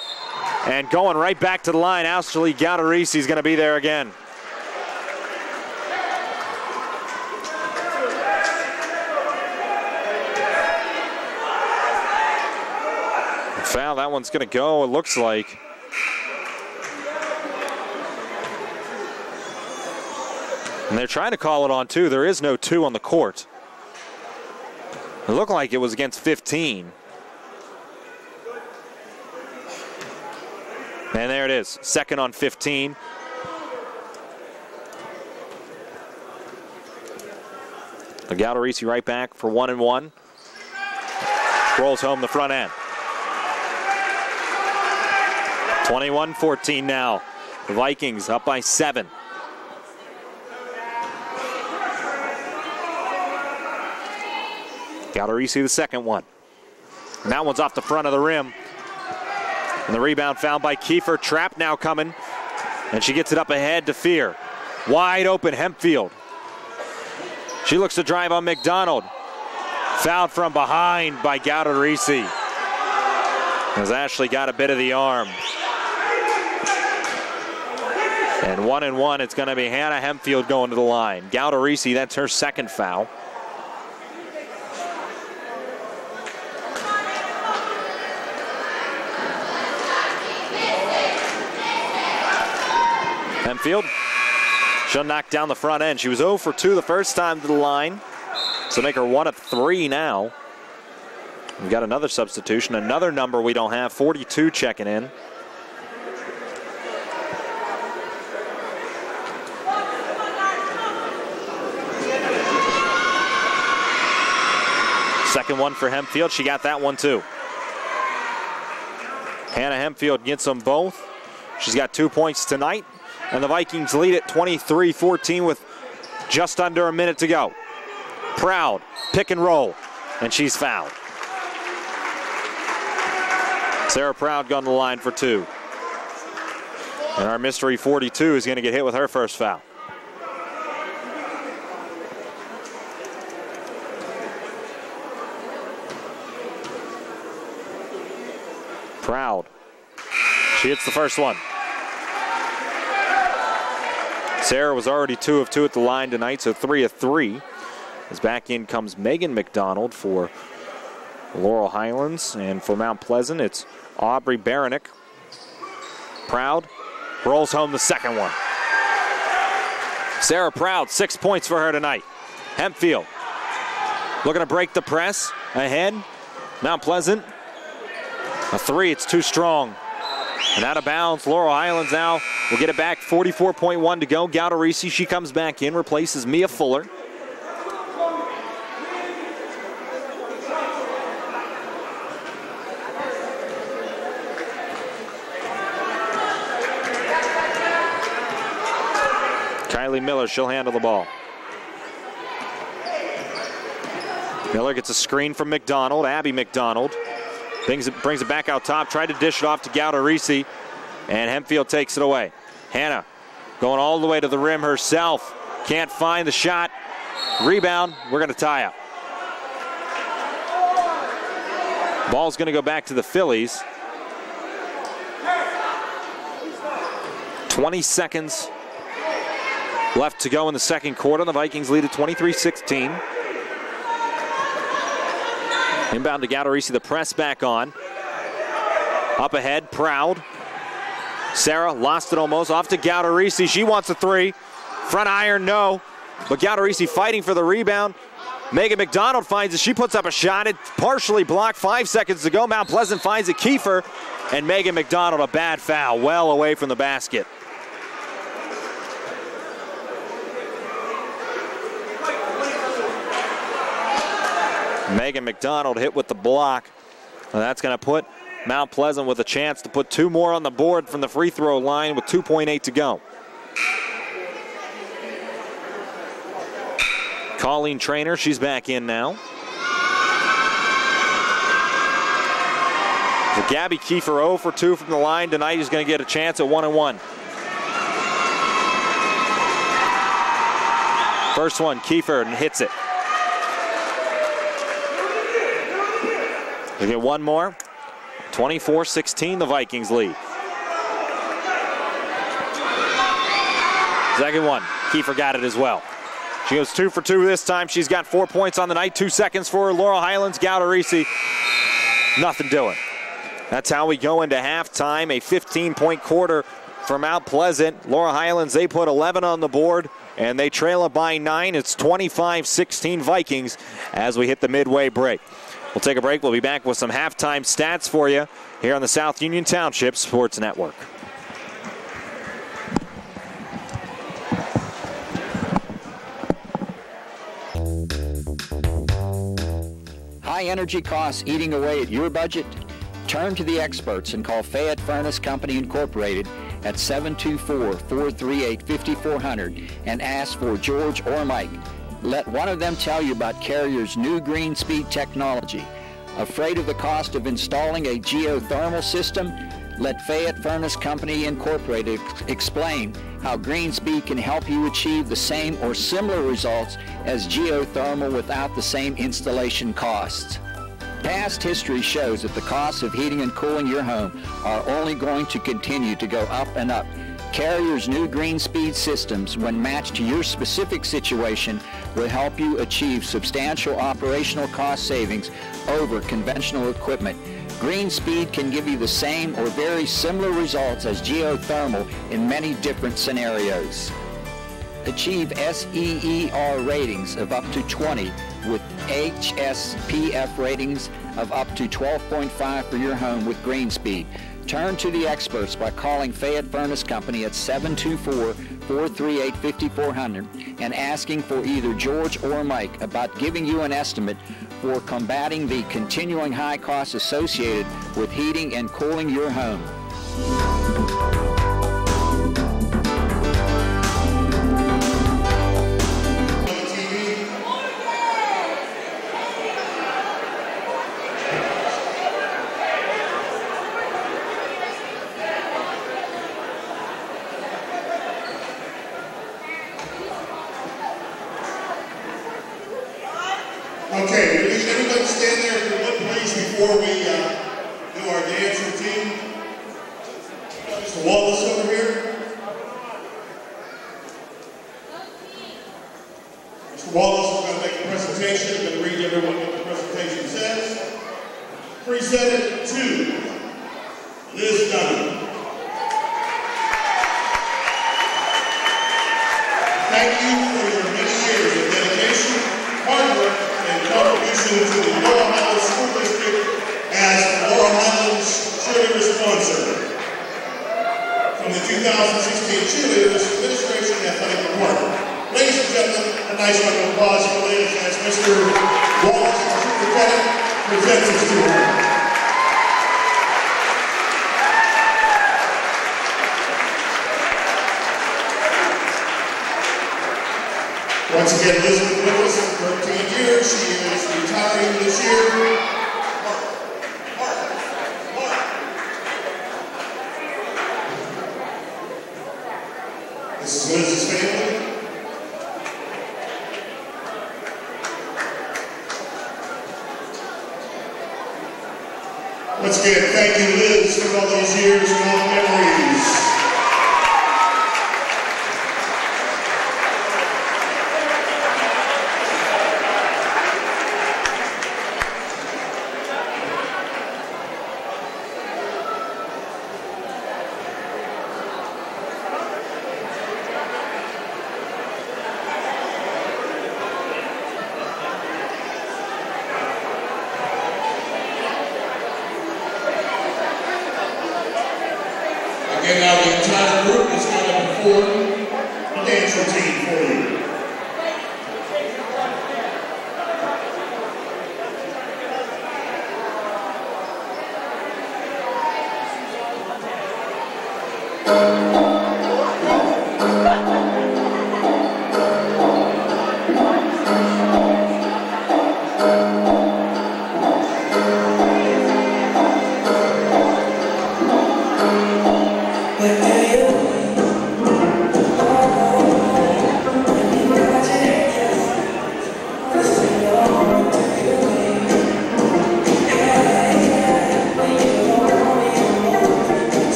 And going right back to the line, Ashley Gaudarisi is going to be there again. Foul, that one's going to go, it looks like. And they're trying to call it on two. There is no two on the court. It looked like it was against 15. And there it is, second on 15. The Gaudarisi right back for one and one. Rolls home the front end. 21-14 now. The Vikings up by seven. Gaudarisi the second one. And that one's off the front of the rim. And the rebound found by Kiefer. Trap now coming. And she gets it up ahead to Fear. Wide open Hempfield. She looks to drive on McDonald. Fouled from behind by Gaudarisi. As Ashley got a bit of the arm. And one and one, it's going to be Hannah Hempfield going to the line. Gaudarisi, that's her second foul. Hempfield, she'll knock down the front end. She was 0 for 2 the first time to the line. So make her one of three now. We've got another substitution, another number we don't have, 42 checking in. Second one for Hempfield. She got that one too. Hannah Hempfield gets them both. She's got two points tonight. And the Vikings lead at 23 14 with just under a minute to go. Proud, pick and roll, and she's fouled. Sarah Proud to the line for two. And our mystery 42 is going to get hit with her first foul. Proud. She hits the first one. Sarah was already two of two at the line tonight, so three of three. As back in comes Megan McDonald for Laurel Highlands, and for Mount Pleasant, it's Aubrey Baronick. Proud rolls home the second one. Sarah Proud, six points for her tonight. Hempfield looking to break the press ahead. Mount Pleasant a three, it's too strong. And out of bounds, Laurel Highlands now will get it back. 44.1 to go. Gaudarisi, she comes back in, replaces Mia Fuller. Kylie Miller, she'll handle the ball. Miller gets a screen from McDonald, Abby McDonald. Brings it, brings it back out top. Tried to dish it off to Gaudarisi. And Hempfield takes it away. Hannah going all the way to the rim herself. Can't find the shot. Rebound. We're going to tie up. Ball's going to go back to the Phillies. 20 seconds left to go in the second quarter. The Vikings lead at 23 16. Inbound to Gaudarisi, the press back on. Up ahead, Proud. Sarah lost it almost. Off to Gaudarisi. She wants a three. Front iron, no. But Gaudarisi fighting for the rebound. Megan McDonald finds it. She puts up a shot. It partially blocked. Five seconds to go. Mount Pleasant finds it. Kiefer and Megan McDonald a bad foul. Well away from the basket. Megan McDonald hit with the block. And that's going to put Mount Pleasant with a chance to put two more on the board from the free throw line with 2.8 to go. Colleen Trainer, she's back in now. The Gabby Kiefer 0 for 2 from the line tonight is going to get a chance at 1 and 1. First one, Kiefer and hits it. We get one more. 24-16, the Vikings lead. Second one, Kiefer got it as well. She goes two for two this time. She's got four points on the night. Two seconds for Laurel Highlands. Gaudarisi, nothing doing. That's how we go into halftime. A 15-point quarter for Mount Pleasant. Laurel Highlands, they put 11 on the board, and they trail it by nine. It's 25-16 Vikings as we hit the midway break. We'll take a break. We'll be back with some halftime stats for you here on the South Union Township Sports Network. High energy costs eating away at your budget? Turn to the experts and call Fayette Furnace Company Incorporated at 724-438-5400 and ask for George or Mike. Let one of them tell you about Carrier's new GreenSpeed technology. Afraid of the cost of installing a geothermal system? Let Fayette Furnace Company Incorporated explain how GreenSpeed can help you achieve the same or similar results as geothermal without the same installation costs. Past history shows that the costs of heating and cooling your home are only going to continue to go up and up Carrier's new GreenSpeed systems, when matched to your specific situation, will help you achieve substantial operational cost savings over conventional equipment. GreenSpeed can give you the same or very similar results as geothermal in many different scenarios. Achieve SEER ratings of up to 20 with HSPF ratings of up to 12.5 for your home with GreenSpeed. Turn to the experts by calling Fayette Furnace Company at 724-438-5400 and asking for either George or Mike about giving you an estimate for combating the continuing high costs associated with heating and cooling your home. Wallace is going to make a presentation. I'm going to read everyone what the presentation says. Presented to Liz Dunn.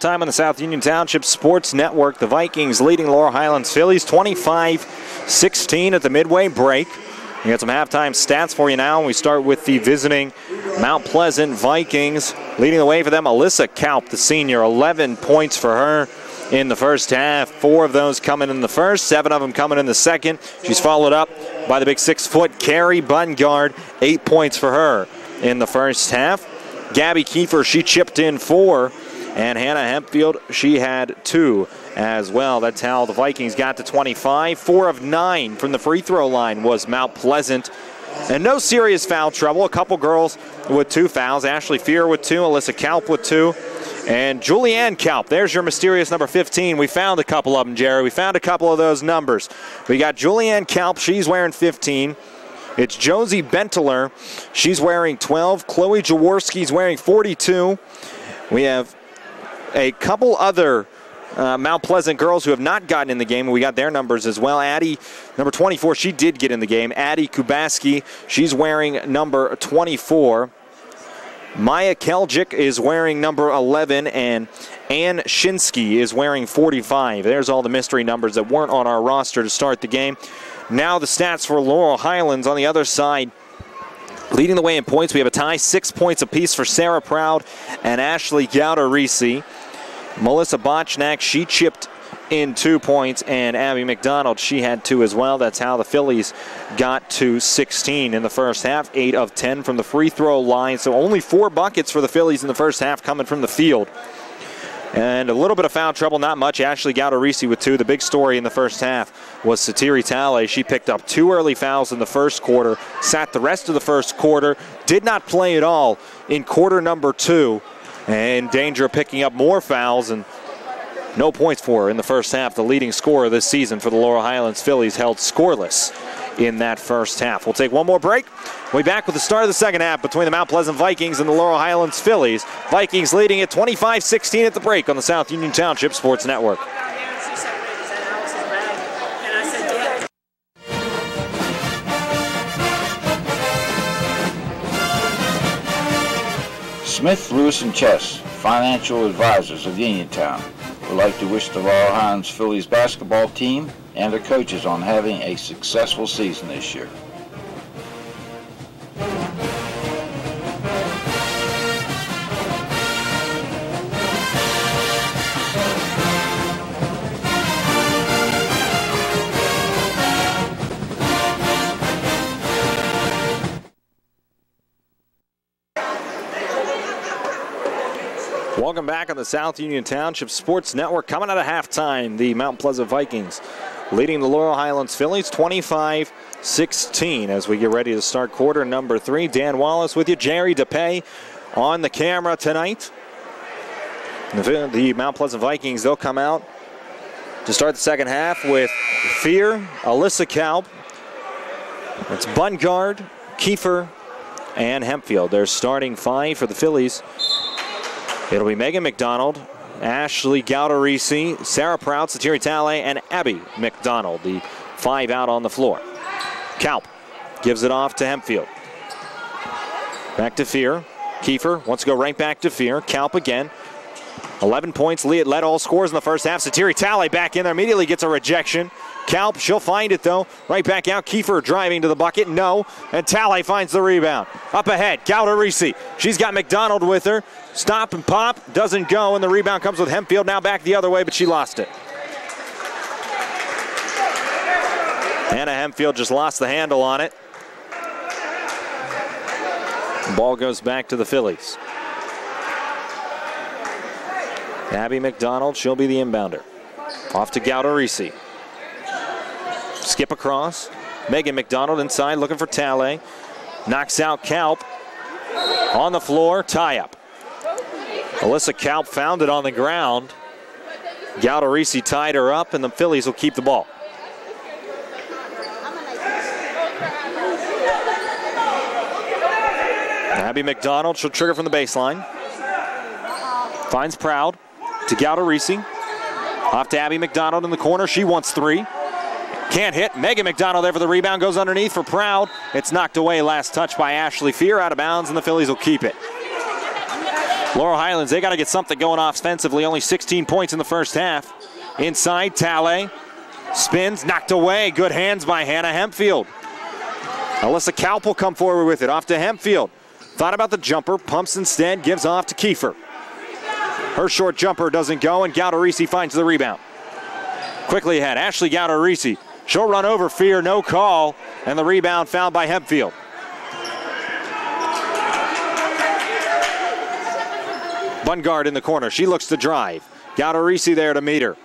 Halftime on the South Union Township Sports Network. The Vikings leading Laurel Highlands Phillies 25 16 at the midway break. We got some halftime stats for you now. We start with the visiting Mount Pleasant Vikings. Leading the way for them, Alyssa Kalp, the senior, 11 points for her in the first half. Four of those coming in the first, seven of them coming in the second. She's followed up by the big six foot Carrie Bungard, eight points for her in the first half. Gabby Kiefer, she chipped in four. And Hannah Hempfield, she had two as well. That's how the Vikings got to 25. Four of nine from the free throw line was Mount Pleasant. And no serious foul trouble. A couple girls with two fouls. Ashley Fear with two, Alyssa Kalp with two, and Julianne Kalp. There's your mysterious number 15. We found a couple of them, Jerry. We found a couple of those numbers. We got Julianne Kalp. She's wearing 15. It's Josie Bentler. She's wearing 12. Chloe Jaworski's wearing 42. We have a couple other uh, Mount Pleasant girls who have not gotten in the game. We got their numbers as well. Addie, number 24, she did get in the game. Addie Kubaski, she's wearing number 24. Maya Keljic is wearing number 11, and Ann Shinsky is wearing 45. There's all the mystery numbers that weren't on our roster to start the game. Now the stats for Laurel Highlands on the other side. Leading the way in points, we have a tie, six points apiece for Sarah Proud and Ashley Gaudarisi. Melissa Botchnack, she chipped in two points, and Abby McDonald, she had two as well. That's how the Phillies got to 16 in the first half, 8 of 10 from the free throw line. So only four buckets for the Phillies in the first half coming from the field. And a little bit of foul trouble, not much. Ashley Gaudarisi with two. The big story in the first half was Satiri Tale. She picked up two early fouls in the first quarter, sat the rest of the first quarter, did not play at all in quarter number two, and danger picking up more fouls and no points for her in the first half. The leading scorer this season for the Laurel Highlands Phillies held scoreless in that first half. We'll take one more break. We'll be back with the start of the second half between the Mount Pleasant Vikings and the Laurel Highlands Phillies. Vikings leading at 25 16 at the break on the South Union Township Sports Network. Smith, Lewis, and Chess, financial advisors of Uniontown, would like to wish the Laurel Highlands Phillies basketball team and their coaches on having a successful season this year. Welcome back on the South Union Township Sports Network. Coming out of halftime, the Mount Pleasant Vikings leading the Laurel Highlands Phillies 25 16 as we get ready to start quarter number three. Dan Wallace with you, Jerry DePay on the camera tonight. The, the Mount Pleasant Vikings, they'll come out to start the second half with Fear, Alyssa Kalp. It's Bungard, Kiefer, and Hempfield. They're starting five for the Phillies. It'll be Megan McDonald, Ashley Gaudarisi, Sarah Proud, Satiri Tale, and Abby McDonald, the five out on the floor. Kalp gives it off to Hempfield. Back to Fear. Kiefer wants to go right back to Fear. Kalp again. 11 points lead, led all scores in the first half. Satiri Tale back in there, immediately gets a rejection. Kalp, she'll find it though. Right back out. Kiefer driving to the bucket. No. And Talley finds the rebound. Up ahead. Gaudarisi. She's got McDonald with her. Stop and pop. Doesn't go. And the rebound comes with Hempfield. Now back the other way, but she lost it. Hannah Hempfield just lost the handle on it. ball goes back to the Phillies. Abby McDonald, she'll be the inbounder. Off to Gaudarisi. Skip across. Megan McDonald inside looking for Tale. Knocks out Kalp. On the floor, tie up. Alyssa Kalp found it on the ground. Gaudarisi tied her up, and the Phillies will keep the ball. Abby McDonald, she'll trigger from the baseline. Finds Proud to Gaudarisi. Off to Abby McDonald in the corner. She wants three. Can't hit. Megan McDonald there for the rebound. Goes underneath for Proud. It's knocked away. Last touch by Ashley Fear out of bounds, and the Phillies will keep it. Laurel Highlands, they got to get something going offensively. Only 16 points in the first half. Inside, Tale. Spins, knocked away. Good hands by Hannah Hempfield. Alyssa Kalp will come forward with it. Off to Hempfield. Thought about the jumper. Pumps instead. Gives off to Kiefer. Her short jumper doesn't go, and Gaudarisi finds the rebound. Quickly ahead, Ashley Gaudarisi. She'll run over Fear, no call, and the rebound found by Hempfield. Bungard in the corner. She looks to drive. Gaudarisi there to meet her.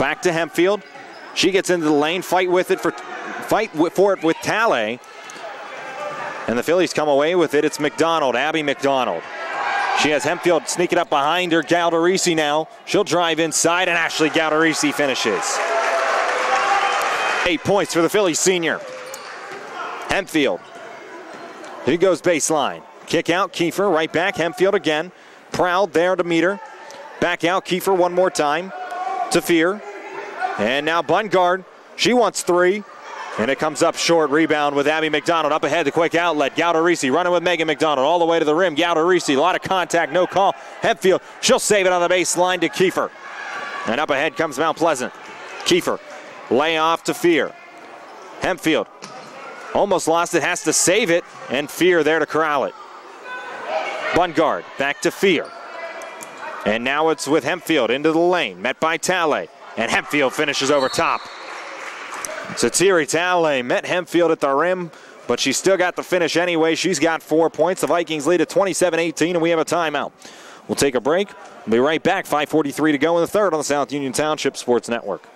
Back to Hempfield. She gets into the lane, fight with it for fight for it with Tale. And the Phillies come away with it. It's McDonald, Abby McDonald. She has Hempfield sneaking up behind her. Gaudarisi now. She'll drive inside, and Ashley Gaudarisi finishes. Eight points for the Phillies senior. Hempfield. He goes baseline. Kick out, Kiefer. Right back, Hempfield again. Proud there to meet her. Back out, Kiefer one more time. to Fear. And now Bungard. She wants three. And it comes up short. Rebound with Abby McDonald. Up ahead, the quick outlet. Gaudarisi running with Megan McDonald all the way to the rim. Gaudarisi, a lot of contact, no call. Hempfield, she'll save it on the baseline to Kiefer. And up ahead comes Mount Pleasant. Kiefer, lay off to Fear. Hempfield almost lost it, has to save it, and Fear there to corral it. Bungard back to Fear. And now it's with Hempfield into the lane, met by Talley. And Hempfield finishes over top. Satiri Talley met Hempfield at the rim, but she still got the finish anyway. She's got four points. The Vikings lead at 27 18, and we have a timeout. We'll take a break. We'll be right back. 5.43 to go in the third on the South Union Township Sports Network.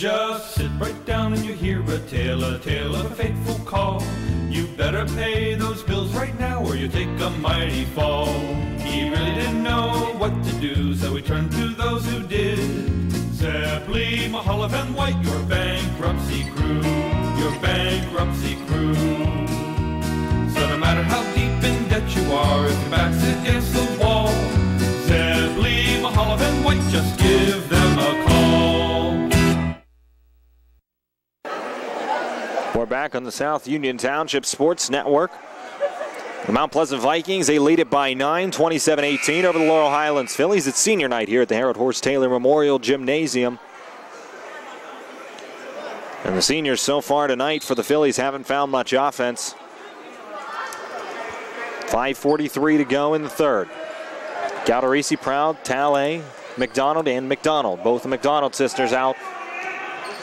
Just sit right down and you hear a tale, a tale of a fateful call. You better pay those bills right now or you take a mighty fall. He really didn't know what to do, so he turned to those who did. Zebley, Mehalov, and White, your bankruptcy crew, your bankruptcy crew. So no matter how deep in debt you are, if your back's against the wall, Zebley, Mehalov, and White, just give back on the South Union Township Sports Network. The Mount Pleasant Vikings, they lead it by 9, 27 18 over the Laurel Highlands Phillies. It's senior night here at the Harold Horse Taylor Memorial Gymnasium. And the seniors so far tonight for the Phillies haven't found much offense. 5.43 to go in the third. Gaudarisi Proud, Talley, McDonald, and McDonald. Both the McDonald sisters out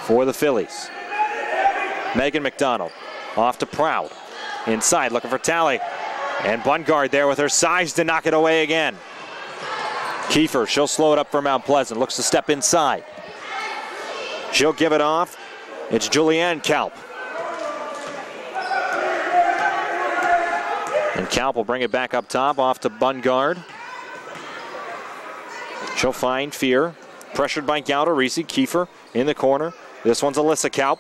for the Phillies. Megan McDonald off to Proud. Inside looking for Tally. And Bungard there with her size to knock it away again. Kiefer, she'll slow it up for Mount Pleasant. Looks to step inside. She'll give it off. It's Julianne Kalp. And Kalp will bring it back up top off to Bungard. She'll find Fear. Pressured by Gaudarisi. Kiefer in the corner. This one's Alyssa Kalp.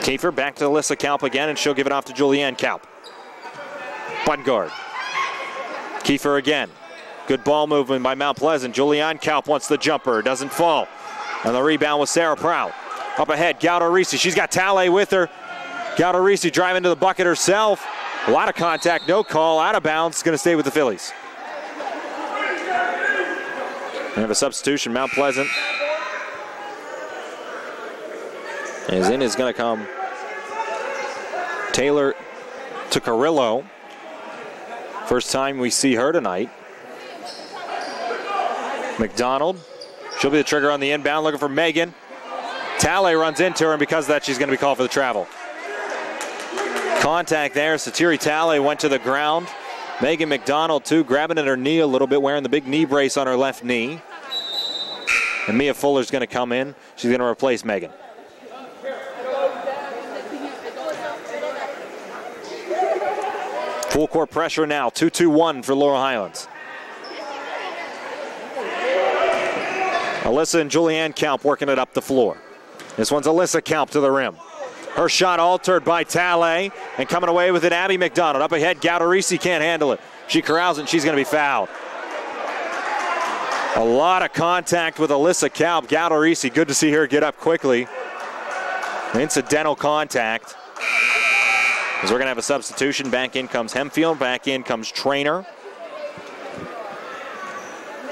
Kiefer back to Alyssa Kalp again, and she'll give it off to Julianne Kalp. Bungard. Kiefer again. Good ball movement by Mount Pleasant. Julianne Kalp wants the jumper. Doesn't fall. And the rebound was Sarah Proud. Up ahead, Gaudarisi. She's got Talley with her. Gaudarisi driving to the bucket herself. A lot of contact, no call, out of bounds. Going to stay with the Phillies. We have a substitution, Mount Pleasant. As in is going to come Taylor to Carrillo. First time we see her tonight. McDonald. She'll be the trigger on the inbound, looking for Megan. Talley runs into her, and because of that, she's going to be called for the travel. Contact there. Satiri Talley went to the ground. Megan McDonald, too, grabbing at her knee a little bit, wearing the big knee brace on her left knee. And Mia Fuller's going to come in. She's going to replace Megan. Full court pressure now. 2 2 1 for Laurel Highlands. Alyssa and Julianne Kalp working it up the floor. This one's Alyssa Kalp to the rim. Her shot altered by Talley and coming away with it, Abby McDonald. Up ahead, Gaudarisi can't handle it. She corrals it and she's going to be fouled. A lot of contact with Alyssa Kalp. Gaudarisi, good to see her get up quickly. Incidental contact. We're going to have a substitution. Back in comes Hempfield. Back in comes Trainer.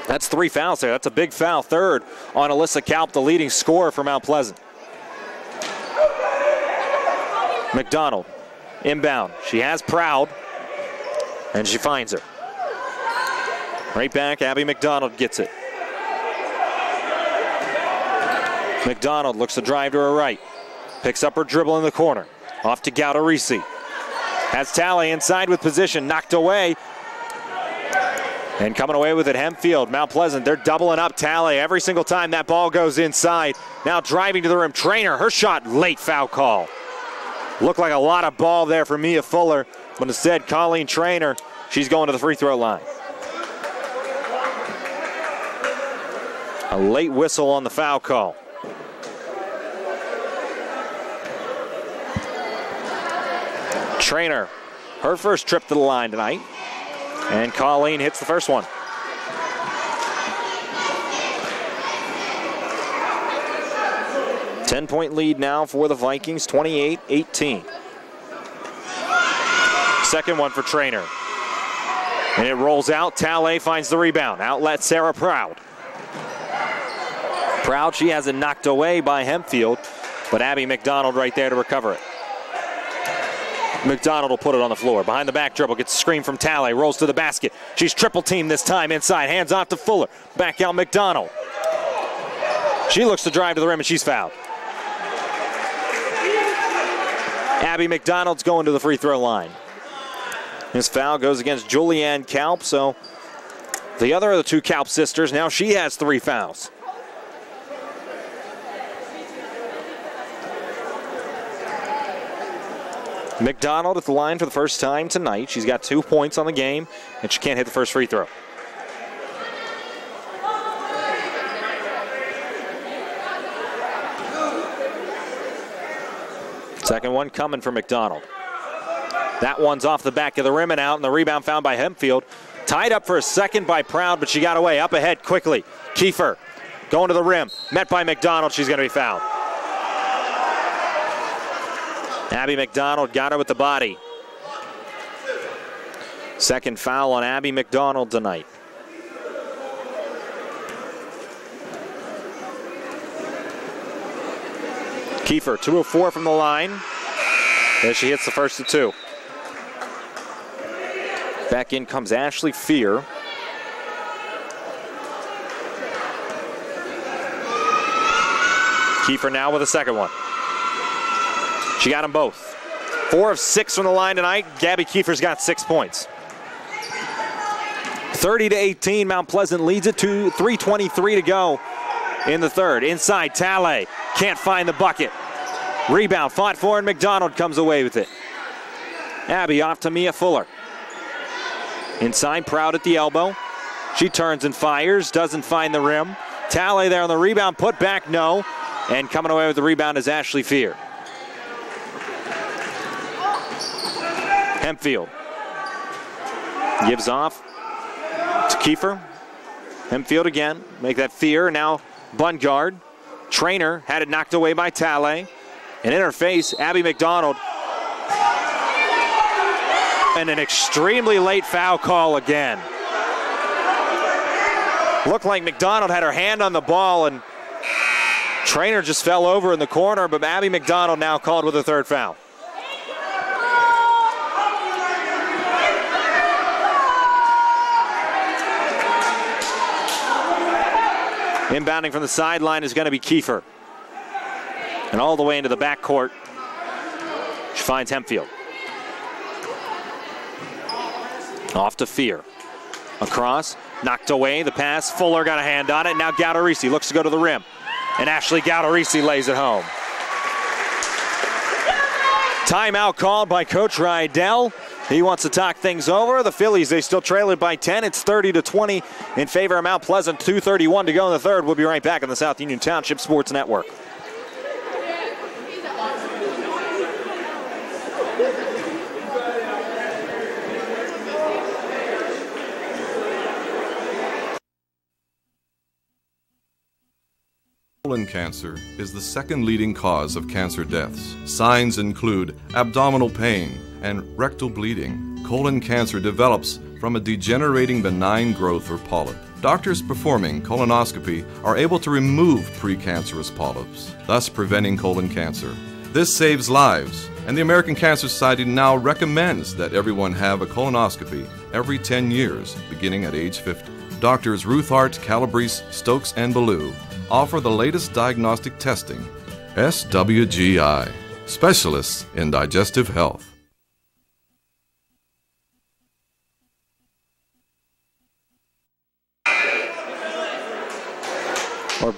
That's three fouls there. That's a big foul. Third on Alyssa Kalp, the leading scorer for Mount Pleasant. McDonald inbound. She has Proud, and she finds her. Right back, Abby McDonald gets it. McDonald looks to drive to her right. Picks up her dribble in the corner. Off to Gaudarisi. Has Talley inside with position, knocked away. And coming away with it, Hempfield, Mount Pleasant, they're doubling up Talley every single time that ball goes inside. Now driving to the rim, Trainer, her shot, late foul call. Looked like a lot of ball there for Mia Fuller, but instead Colleen Trainer, she's going to the free throw line. A late whistle on the foul call. Trainer, her first trip to the line tonight. And Colleen hits the first one. Ten point lead now for the Vikings, 28 18. Second one for Trainer. And it rolls out. Talley finds the rebound. Outlet Sarah Proud. Proud, she has it knocked away by Hempfield, but Abby McDonald right there to recover it. McDonald will put it on the floor. Behind the back dribble, gets a screen from Talley, rolls to the basket. She's triple teamed this time inside. Hands off to Fuller. Back out McDonald. She looks to drive to the rim and she's fouled. Abby McDonald's going to the free throw line. His foul goes against Julianne Kalp, so the other of the two Kalp sisters, now she has three fouls. McDonald at the line for the first time tonight. She's got two points on the game, and she can't hit the first free throw. Second one coming for McDonald. That one's off the back of the rim and out, and the rebound found by Hempfield. Tied up for a second by Proud, but she got away. Up ahead quickly. Kiefer going to the rim. Met by McDonald. She's going to be fouled. Abby McDonald got her with the body. Second foul on Abby McDonald tonight. Kiefer, 204 from the line. As she hits the first of two. Back in comes Ashley Fear. Kiefer now with a second one. She got them both. Four of six from the line tonight. Gabby Kiefer's got six points. 30 to 18, Mount Pleasant leads it to 3.23 to go in the third. Inside, Talley can't find the bucket. Rebound fought for, and McDonald comes away with it. Abby off to Mia Fuller. Inside, Proud at the elbow. She turns and fires, doesn't find the rim. Talley there on the rebound, put back, no. And coming away with the rebound is Ashley Fear. Hempfield gives off to Kiefer. Hempfield again, make that Fear. Now Bungard. Trainer had it knocked away by Talley. And in her face, Abby McDonald. And an extremely late foul call again. Looked like McDonald had her hand on the ball and Trainer just fell over in the corner, but Abby McDonald now called with a third foul. Inbounding from the sideline is going to be Kiefer. And all the way into the backcourt, she finds Hempfield. Off to Fear. Across, knocked away, the pass. Fuller got a hand on it. Now Gaudarisi looks to go to the rim. And Ashley Gaudarisi lays it home. Timeout called by Coach Rydell. He wants to talk things over. The Phillies, they still trail it by 10. It's 30 to 20 in favor of Mount Pleasant. 2.31 to go in the third. We'll be right back on the South Union Township Sports Network. Colon cancer is the second leading cause of cancer deaths. Signs include abdominal pain and rectal bleeding. Colon cancer develops from a degenerating benign growth or polyp. Doctors performing colonoscopy are able to remove precancerous polyps, thus preventing colon cancer. This saves lives, and the American Cancer Society now recommends that everyone have a colonoscopy every 10 years, beginning at age 50. Doctors Ruth Hart, Calabrese, Stokes, and Ballou offer the latest diagnostic testing. SWGI, specialists in digestive health.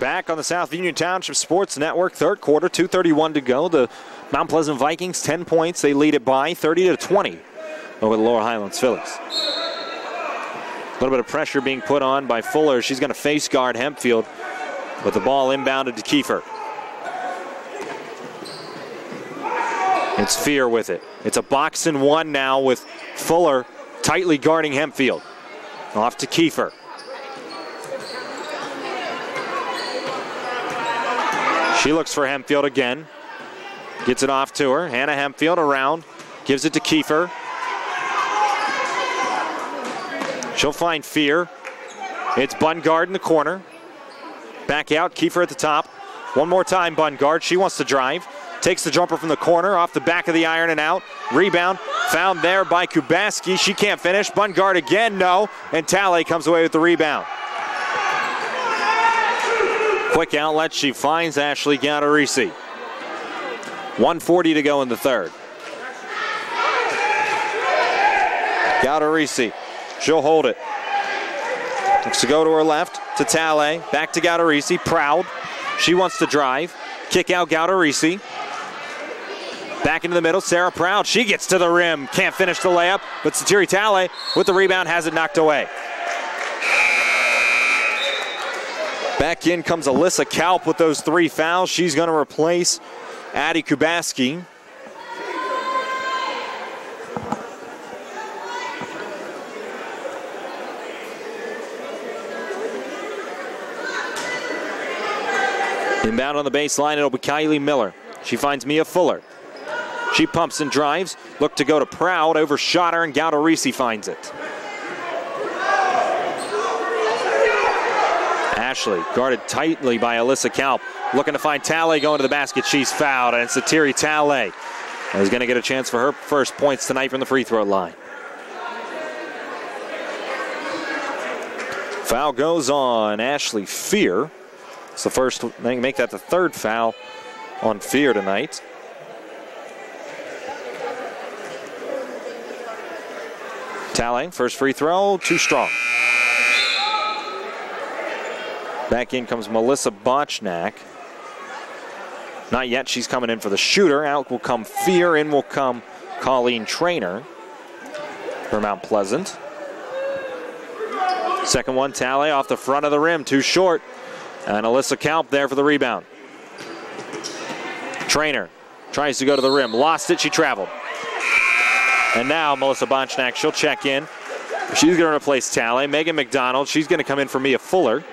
Back on the South Union Township Sports Network, third quarter, 2.31 to go. The Mount Pleasant Vikings, 10 points. They lead it by 30 to 20 over the Laurel Highlands Phillies. A little bit of pressure being put on by Fuller. She's going to face guard Hempfield with the ball inbounded to Kiefer. It's Fear with it. It's a box and one now with Fuller tightly guarding Hempfield. Off to Kiefer. She looks for Hempfield again. Gets it off to her. Hannah Hempfield around. Gives it to Kiefer. She'll find Fear. It's Bungard in the corner. Back out. Kiefer at the top. One more time, Bungard. She wants to drive. Takes the jumper from the corner, off the back of the iron and out. Rebound found there by Kubaski. She can't finish. Bungard again, no. And Talley comes away with the rebound. Quick outlet. She finds Ashley Gaudarisi. 140 to go in the third. Gaudarisi. She'll hold it. Looks to go to her left to Talley. Back to Gaudarisi. Proud. She wants to drive. Kick out Gaudarisi. Back into the middle, Sarah Proud. She gets to the rim. Can't finish the layup, but Satiri Talley with the rebound has it knocked away. Back in comes Alyssa Kalp with those three fouls. She's going to replace Addie Kubaski. Inbound on the baseline, it'll be Kylie Miller. She finds Mia Fuller. She pumps and drives. Look to go to Proud. Overshot her, and Gaudarisi finds it. Ashley guarded tightly by Alyssa Kalp. Looking to find Talley going to the basket. She's fouled, and it's Satiri Talley. Is going to get a chance for her first points tonight from the free throw line. Foul goes on Ashley Fear. It's the first, make that the third foul on Fear tonight. Talley, first free throw, too strong. Back in comes Melissa Botchnack. Not yet, she's coming in for the shooter. Out will come Fear, in will come Colleen Trainer for Mount Pleasant. Second one, Talley off the front of the rim, too short. And Alyssa Kalp there for the rebound. Trainer tries to go to the rim, lost it, she traveled. And now Melissa Bonchnak, she'll check in. She's going to replace Talley. Megan McDonald, she's going to come in for Mia Fuller.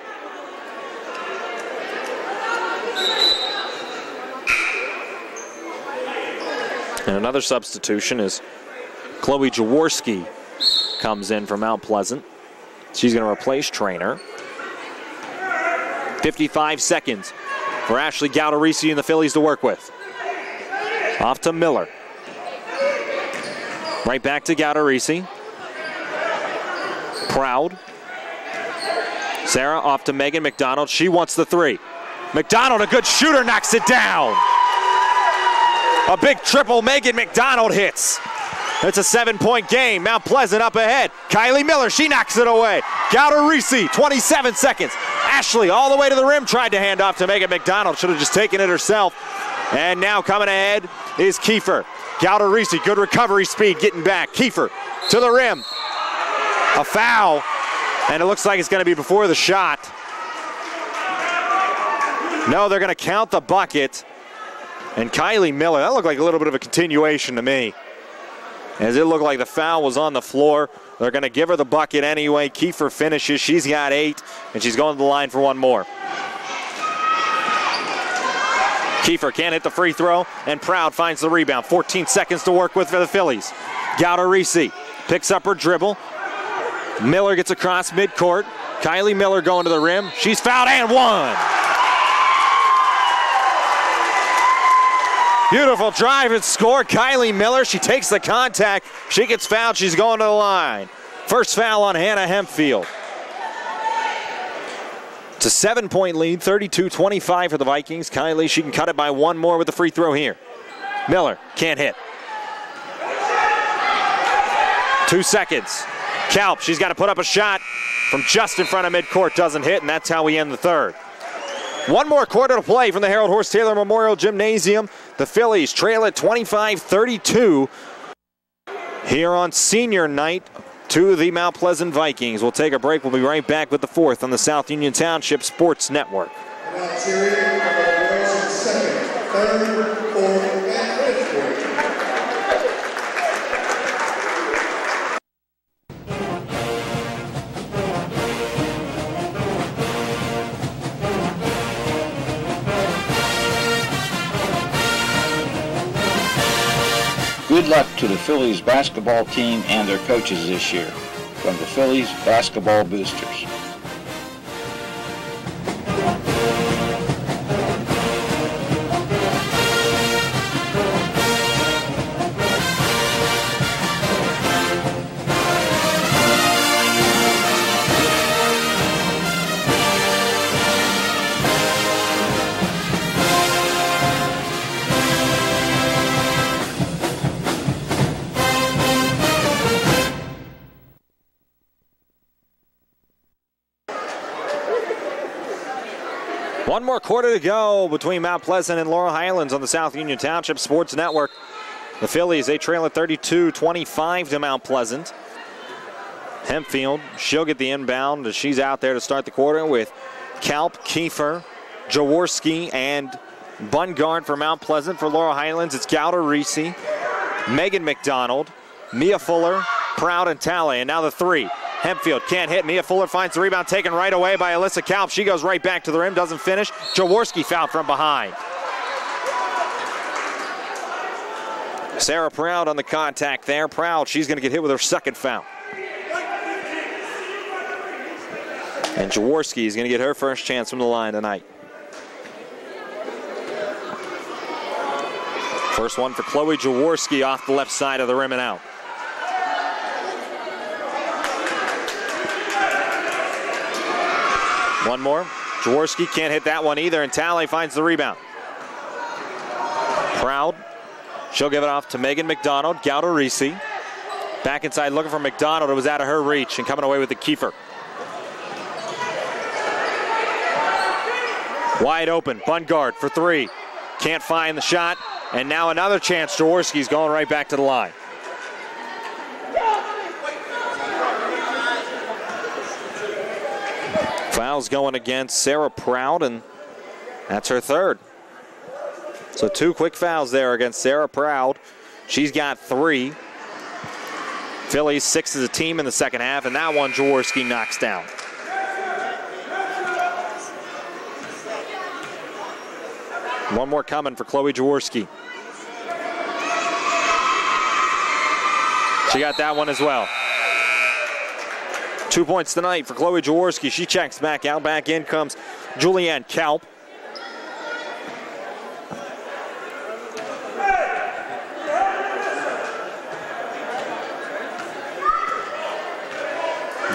And another substitution is Chloe Jaworski comes in from Mount Pleasant. She's going to replace Trainer. 55 seconds for Ashley Gaudarisi and the Phillies to work with. Off to Miller. Right back to Gaudarisi. Proud. Sarah off to Megan McDonald. She wants the three. McDonald, a good shooter, knocks it down. A big triple Megan McDonald hits. It's a seven-point game. Mount Pleasant up ahead. Kylie Miller, she knocks it away. Gaudarisi, 27 seconds. Ashley all the way to the rim, tried to hand off to Megan McDonald. Should have just taken it herself. And now coming ahead is Kiefer. Gaudarisi, good recovery speed, getting back. Kiefer to the rim. A foul, and it looks like it's going to be before the shot. No, they're going to count the bucket. And Kylie Miller, that looked like a little bit of a continuation to me. As it looked like the foul was on the floor. They're going to give her the bucket anyway. Kiefer finishes. She's got eight, and she's going to the line for one more. Kiefer can't hit the free throw, and Proud finds the rebound. 14 seconds to work with for the Phillies. Gaudarisi picks up her dribble. Miller gets across midcourt. Kylie Miller going to the rim. She's fouled and one. Beautiful drive and score. Kylie Miller, she takes the contact. She gets fouled. She's going to the line. First foul on Hannah Hempfield. It's a seven point lead, 32 25 for the Vikings. Kylie, she can cut it by one more with the free throw here. Miller can't hit. Two seconds. Kalp, she's got to put up a shot from just in front of midcourt, doesn't hit, and that's how we end the third. One more quarter to play from the Harold Horse Taylor Memorial Gymnasium. The Phillies trail at 25 32 here on senior night to the Mount Pleasant Vikings. We'll take a break. We'll be right back with the fourth on the South Union Township Sports Network. Good luck to the Phillies basketball team and their coaches this year from the Phillies Basketball Boosters. One more quarter to go between Mount Pleasant and Laurel Highlands on the South Union Township Sports Network. The Phillies, they trail at 32-25 to Mount Pleasant. Hempfield, she'll get the inbound she's out there to start the quarter with Kalp, Kiefer, Jaworski, and Bungard for Mount Pleasant. For Laurel Highlands, it's Gaudarisi, Megan McDonald, Mia Fuller, Proud, and Talley. And now the three. Hempfield can't hit. Mia Fuller finds the rebound taken right away by Alyssa Kalp. She goes right back to the rim, doesn't finish. Jaworski fouled from behind. Sarah Proud on the contact there. Proud, she's going to get hit with her second foul. And Jaworski is going to get her first chance from the line tonight. First one for Chloe Jaworski off the left side of the rim and out. One more. Jaworski can't hit that one either, and Talley finds the rebound. Proud. She'll give it off to Megan McDonald. Gaudarisi. Back inside looking for McDonald. It was out of her reach and coming away with the Kiefer. Wide open. Bungard for three. Can't find the shot. And now another chance. Jaworski's going right back to the line. Fouls going against Sarah Proud, and that's her third. So two quick fouls there against Sarah Proud. She's got three. Phillies six as a team in the second half, and that one Jaworski knocks down. One more coming for Chloe Jaworski. She got that one as well. Two points tonight for Chloe Jaworski. She checks back out. Back in comes Julianne Kalp.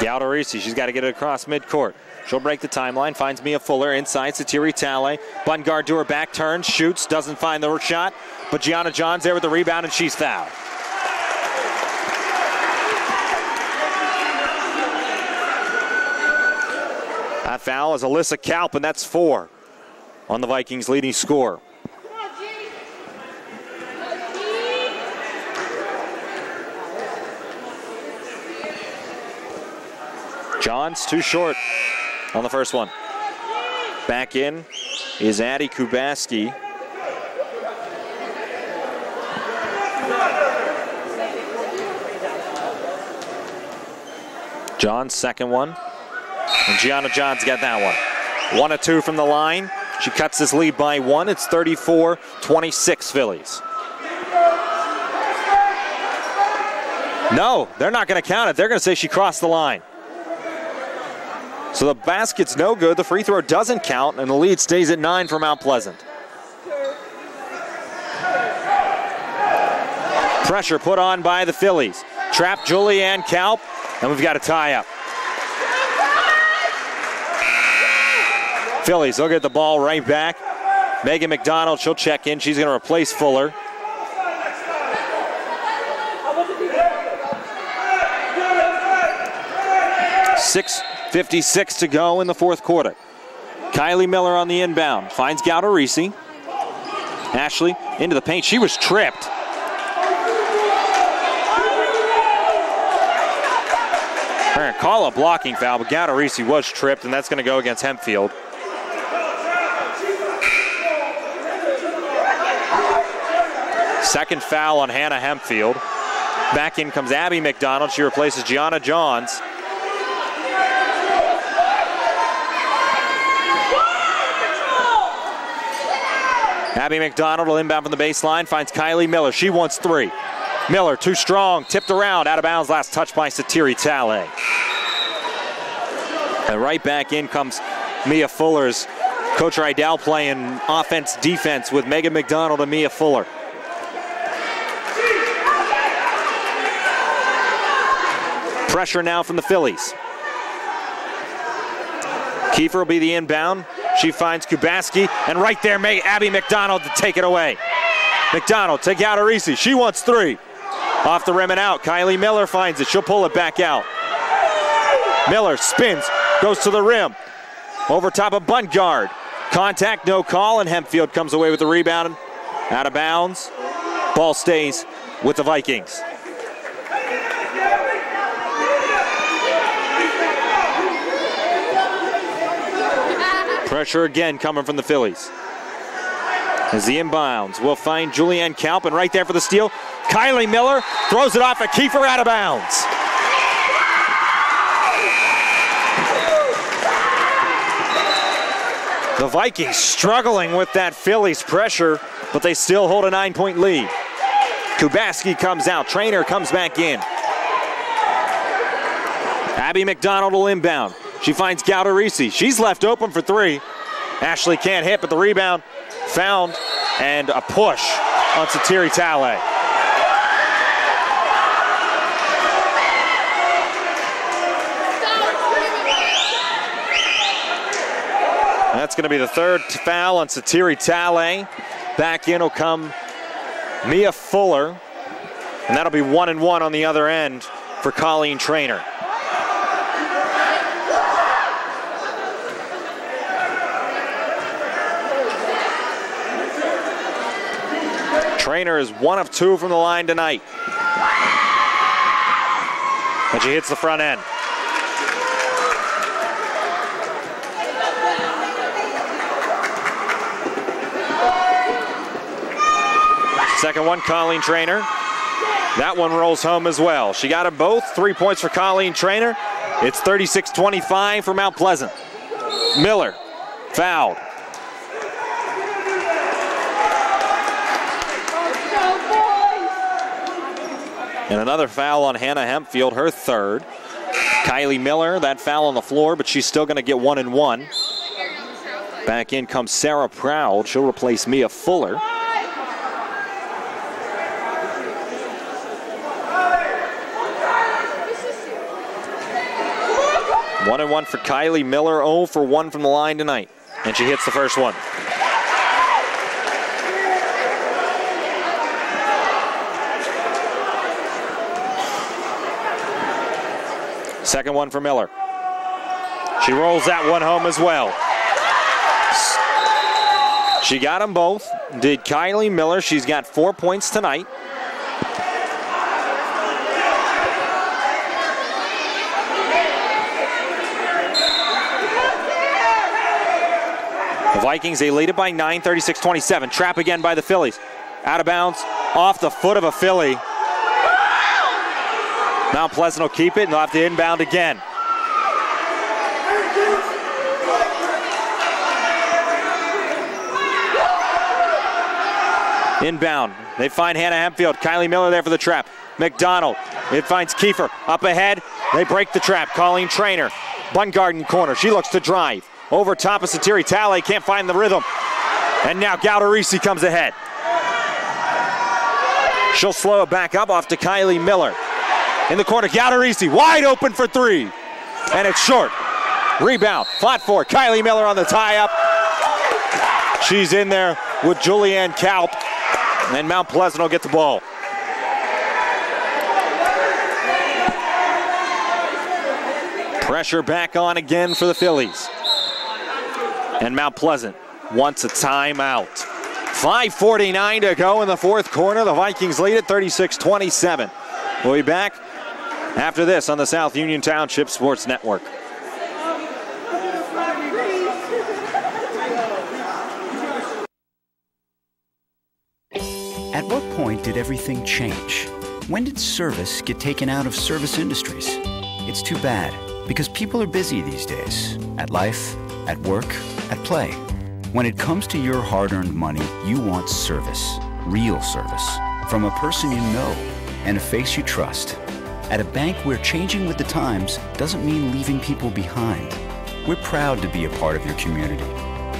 Gaudarisi, she's got to get it across midcourt. She'll break the timeline, finds Mia Fuller inside Satiri Tale. Bungard to her back, turns, shoots, doesn't find the shot, but Gianna John's there with the rebound and she's fouled. Foul is Alyssa Kalp, and that's four on the Vikings' leading score. Johns too short on the first one. Back in is Addie Kubaski. John's second one. And Gianna Johns got that one. One or two from the line. She cuts this lead by one. It's 34 26 Phillies. No, they're not going to count it. They're going to say she crossed the line. So the basket's no good. The free throw doesn't count, and the lead stays at nine for Mount Pleasant. Pressure put on by the Phillies. Trap Julianne Kalp, and we've got a tie up. Phillies, they'll get the ball right back. Megan McDonald, she'll check in. She's going to replace Fuller. Six fifty-six to go in the fourth quarter. Kylie Miller on the inbound finds Gaudarisi. Ashley into the paint. She was tripped. They're going to call a blocking foul, but Gaudarisi was tripped, and that's going to go against Hempfield. Second foul on Hannah Hempfield. Back in comes Abby McDonald. She replaces Gianna Johns. Abby McDonald will inbound from the baseline, finds Kylie Miller. She wants three. Miller, too strong, tipped around, out of bounds, last touch by Satiri Tale. And right back in comes Mia Fuller's Coach Rydell playing offense defense with Megan McDonald and Mia Fuller. Pressure now from the Phillies. Kiefer will be the inbound. She finds Kubaski, and right there, May Abby McDonald to take it away. McDonald take to Gaudarisi. She wants three. Off the rim and out. Kylie Miller finds it. She'll pull it back out. Miller spins, goes to the rim. Over top of Bungard. Contact, no call, and Hempfield comes away with the rebound. Out of bounds. Ball stays with the Vikings. Pressure again coming from the Phillies. As the inbounds will find Julianne Kalp, and right there for the steal, Kylie Miller throws it off at Kiefer out of bounds. The Vikings struggling with that Phillies pressure, but they still hold a nine point lead. Kubaski comes out, Trainer comes back in. Abby McDonald will inbound. She finds Gaudarisi. She's left open for three. Ashley can't hit, but the rebound found and a push on Satiri Tale. That's going to be the third foul on Satiri Tale. Back in will come Mia Fuller. And that'll be one and one on the other end for Colleen Trainer. Trainer is one of two from the line tonight. And she hits the front end. Second one, Colleen Trainer. That one rolls home as well. She got them both. Three points for Colleen Trainer. It's 36 25 for Mount Pleasant. Miller fouled. And another foul on Hannah Hempfield, her third. Kylie Miller, that foul on the floor, but she's still going to get one and one. Back in comes Sarah Proud. She'll replace Mia Fuller. One and one for Kylie Miller, 0 for 1 from the line tonight. And she hits the first one. Second one for Miller. She rolls that one home as well. She got them both. Did Kylie Miller. She's got four points tonight. The Vikings, they lead it by 9, 36 27. Trap again by the Phillies. Out of bounds, off the foot of a Philly. Mount Pleasant will keep it and they'll have to inbound again. Inbound. They find Hannah Hempfield. Kylie Miller there for the trap. McDonald. It finds Kiefer. Up ahead. They break the trap. Colleen Trainer. Bungard in corner. She looks to drive. Over top of Satiri Talley. Can't find the rhythm. And now Gaudarisi comes ahead. She'll slow it back up off to Kylie Miller. In the corner, Gaudarisi wide open for three. And it's short. Rebound, flat four. Kylie Miller on the tie up. She's in there with Julianne Kalp. And Mount Pleasant will get the ball. Pressure back on again for the Phillies. And Mount Pleasant wants a timeout. 5.49 to go in the fourth quarter. The Vikings lead at 36 27. We'll be back after this on the South Union Township Sports Network. At what point did everything change? When did service get taken out of service industries? It's too bad, because people are busy these days at life, at work, at play. When it comes to your hard earned money, you want service, real service, from a person you know and a face you trust. At a bank where changing with the times doesn't mean leaving people behind. We're proud to be a part of your community.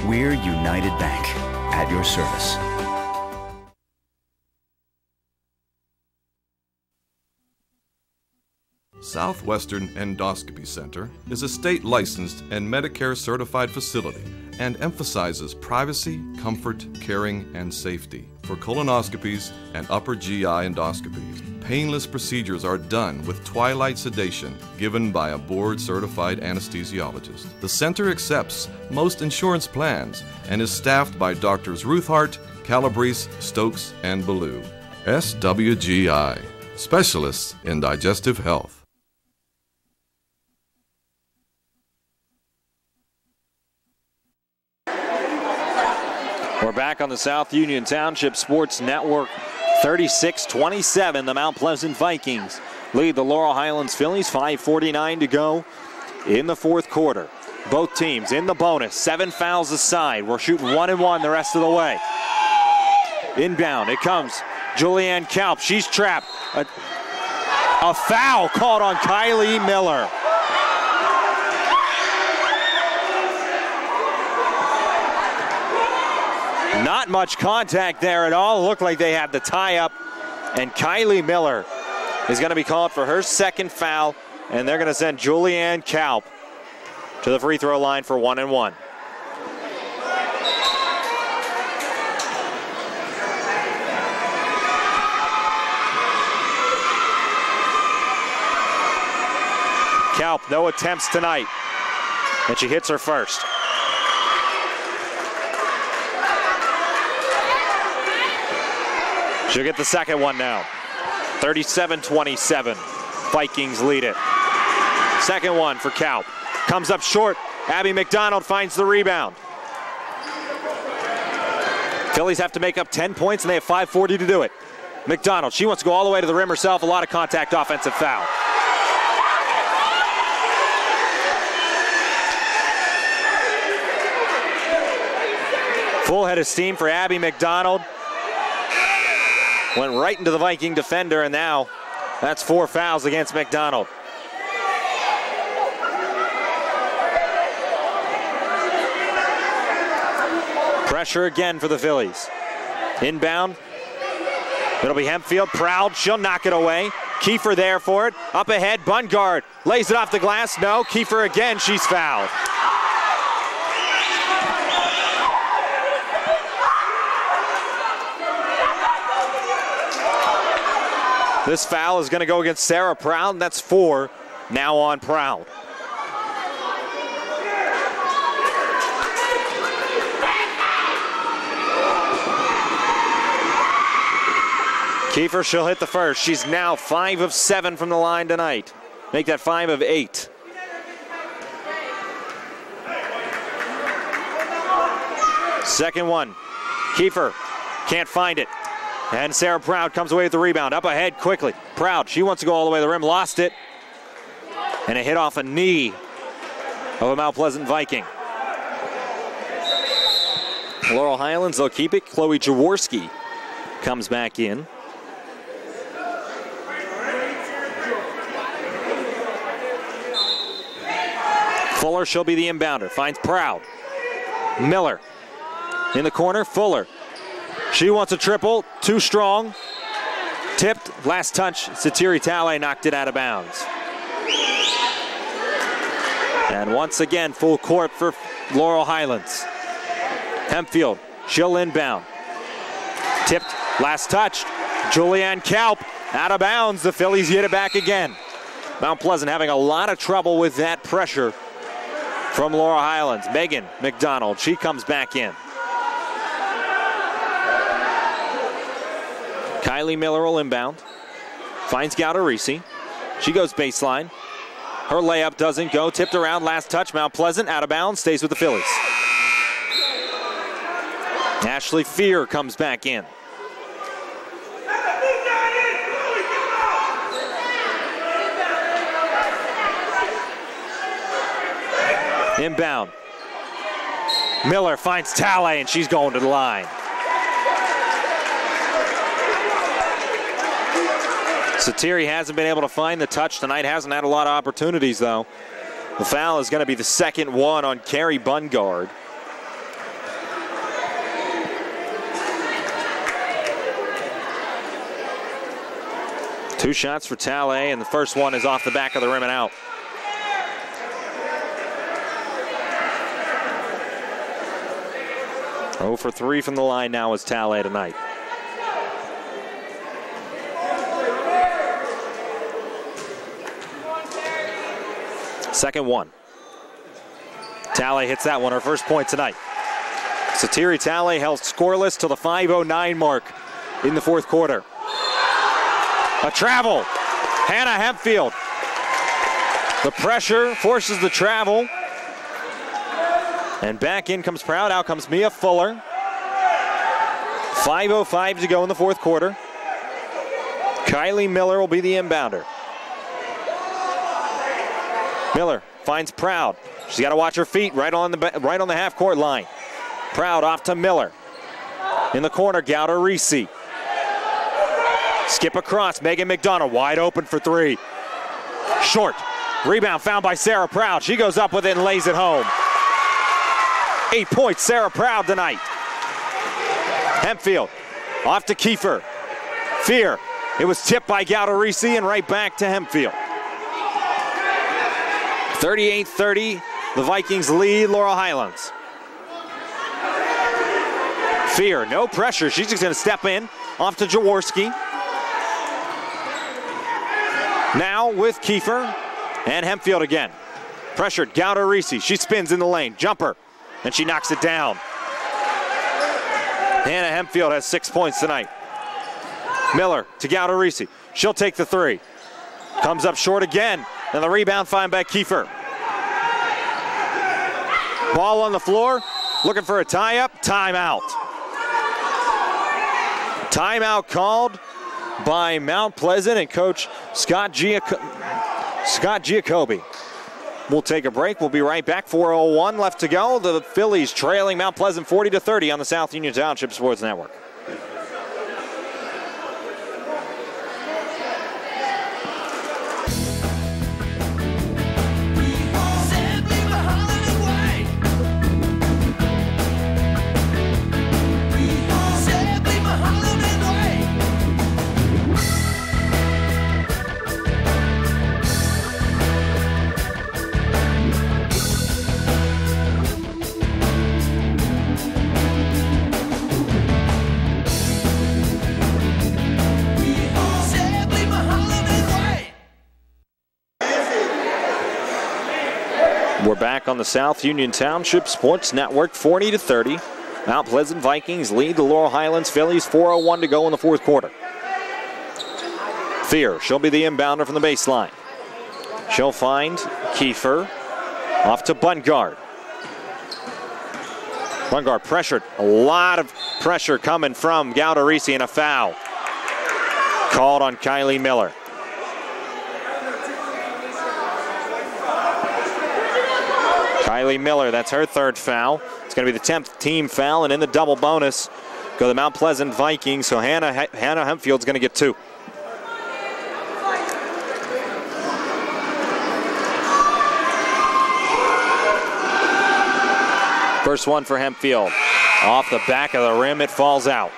We're United Bank, at your service. Southwestern Endoscopy Center is a state licensed and Medicare certified facility and emphasizes privacy, comfort, caring, and safety. For colonoscopies and upper GI endoscopies, painless procedures are done with twilight sedation given by a board certified anesthesiologist. The center accepts most insurance plans and is staffed by doctors Ruthhart, Calabrese, Stokes, and Ballou. SWGI, specialists in digestive health. We're back on the South Union Township Sports Network. 36 27, the Mount Pleasant Vikings lead the Laurel Highlands Phillies. 5.49 to go in the fourth quarter. Both teams in the bonus, seven fouls aside. We're shooting one and one the rest of the way. Inbound, it comes. Julianne Kalp, she's trapped. A, a foul called on Kylie Miller. Not much contact there at all. Looked like they had the tie up. And Kylie Miller is going to be called for her second foul. And they're going to send Julianne Kalp to the free throw line for one and one. Kalp, no attempts tonight. And she hits her first. She'll get the second one now. 37 27. Vikings lead it. Second one for Kalp. Comes up short. Abby McDonald finds the rebound. Phillies have to make up 10 points and they have 5.40 to do it. McDonald, she wants to go all the way to the rim herself. A lot of contact offensive foul. Full head of steam for Abby McDonald. Went right into the Viking defender, and now that's four fouls against McDonald. Pressure again for the Phillies. Inbound. It'll be Hempfield. Proud. She'll knock it away. Kiefer there for it. Up ahead. Bungard lays it off the glass. No. Kiefer again. She's fouled. This foul is going to go against Sarah Proud. That's four now on Proud. Kiefer, she'll hit the first. She's now five of seven from the line tonight. Make that five of eight. Second one. Kiefer can't find it. And Sarah Proud comes away with the rebound. Up ahead quickly. Proud, she wants to go all the way to the rim, lost it. And it hit off a knee of a Mount Pleasant Viking. Laurel Highlands, they'll keep it. Chloe Jaworski comes back in. Fuller, she'll be the inbounder. Finds Proud. Miller in the corner. Fuller she wants a triple, too strong. Tipped, last touch, Satiri Talley knocked it out of bounds. And once again, full court for Laurel Highlands. Hempfield, she'll inbound. Tipped, last touch. Julianne Kalp out of bounds. The Phillies get it back again. Mount Pleasant having a lot of trouble with that pressure from Laurel Highlands. Megan McDonald, she comes back in. Kylie Miller will inbound. Finds Gaudarisi. She goes baseline. Her layup doesn't go. Tipped around. Last touch. Mount Pleasant out of bounds. Stays with the Phillies. Ashley Fear comes back in. Inbound. Miller finds Talley and she's going to the line. Satiri hasn't been able to find the touch tonight, hasn't had a lot of opportunities, though. The foul is going to be the second one on Carrie Bungard. Two shots for Talley, and the first one is off the back of the rim and out. Oh for 3 from the line now is Talley tonight. Second one. Talley hits that one, her first point tonight. Satiri Talley held scoreless till the 5.09 mark in the fourth quarter. A travel. Hannah Hempfield. The pressure forces the travel. And back in comes Proud. Out comes Mia Fuller. 5.05 to go in the fourth quarter. Kylie Miller will be the inbounder. Miller finds Proud. She's got to watch her feet right on the right on the half court line. Proud off to Miller. In the corner, Gaudarisi. Skip across. Megan McDonald wide open for three. Short. Rebound found by Sarah Proud. She goes up with it and lays it home. Eight points, Sarah Proud tonight. Hempfield off to Kiefer. Fear. It was tipped by Gaudarisi and right back to Hempfield. 38 30. The Vikings lead Laurel Highlands. Fear, no pressure. She's just going to step in off to Jaworski. Now with Kiefer and Hempfield again. Pressured, Gaudarisi. She spins in the lane. Jumper. And she knocks it down. Hannah Hempfield has six points tonight. Miller to Gaudarisi. She'll take the three. Comes up short again. And the rebound find by Kiefer. Ball on the floor. Looking for a tie up. Timeout. Timeout called by Mount Pleasant and coach Scott, Giac- Scott Giacobbe. We'll take a break. We'll be right back. 4:01 left to go. The Phillies trailing Mount Pleasant 40 to 30 on the South Union Township Sports Network. On the South Union Township Sports Network, 40 to 30. Mount Pleasant Vikings lead the Laurel Highlands Phillies, 4:01 to go in the fourth quarter. Fear, she'll be the inbounder from the baseline. She'll find Kiefer off to Bungard. Bungard pressured, a lot of pressure coming from Gaudarisi and a foul called on Kylie Miller. Kylie Miller, that's her third foul. It's going to be the 10th team foul, and in the double bonus go the Mount Pleasant Vikings. So Hannah, Hannah Hempfield's going to get two. First one for Hempfield. Off the back of the rim, it falls out.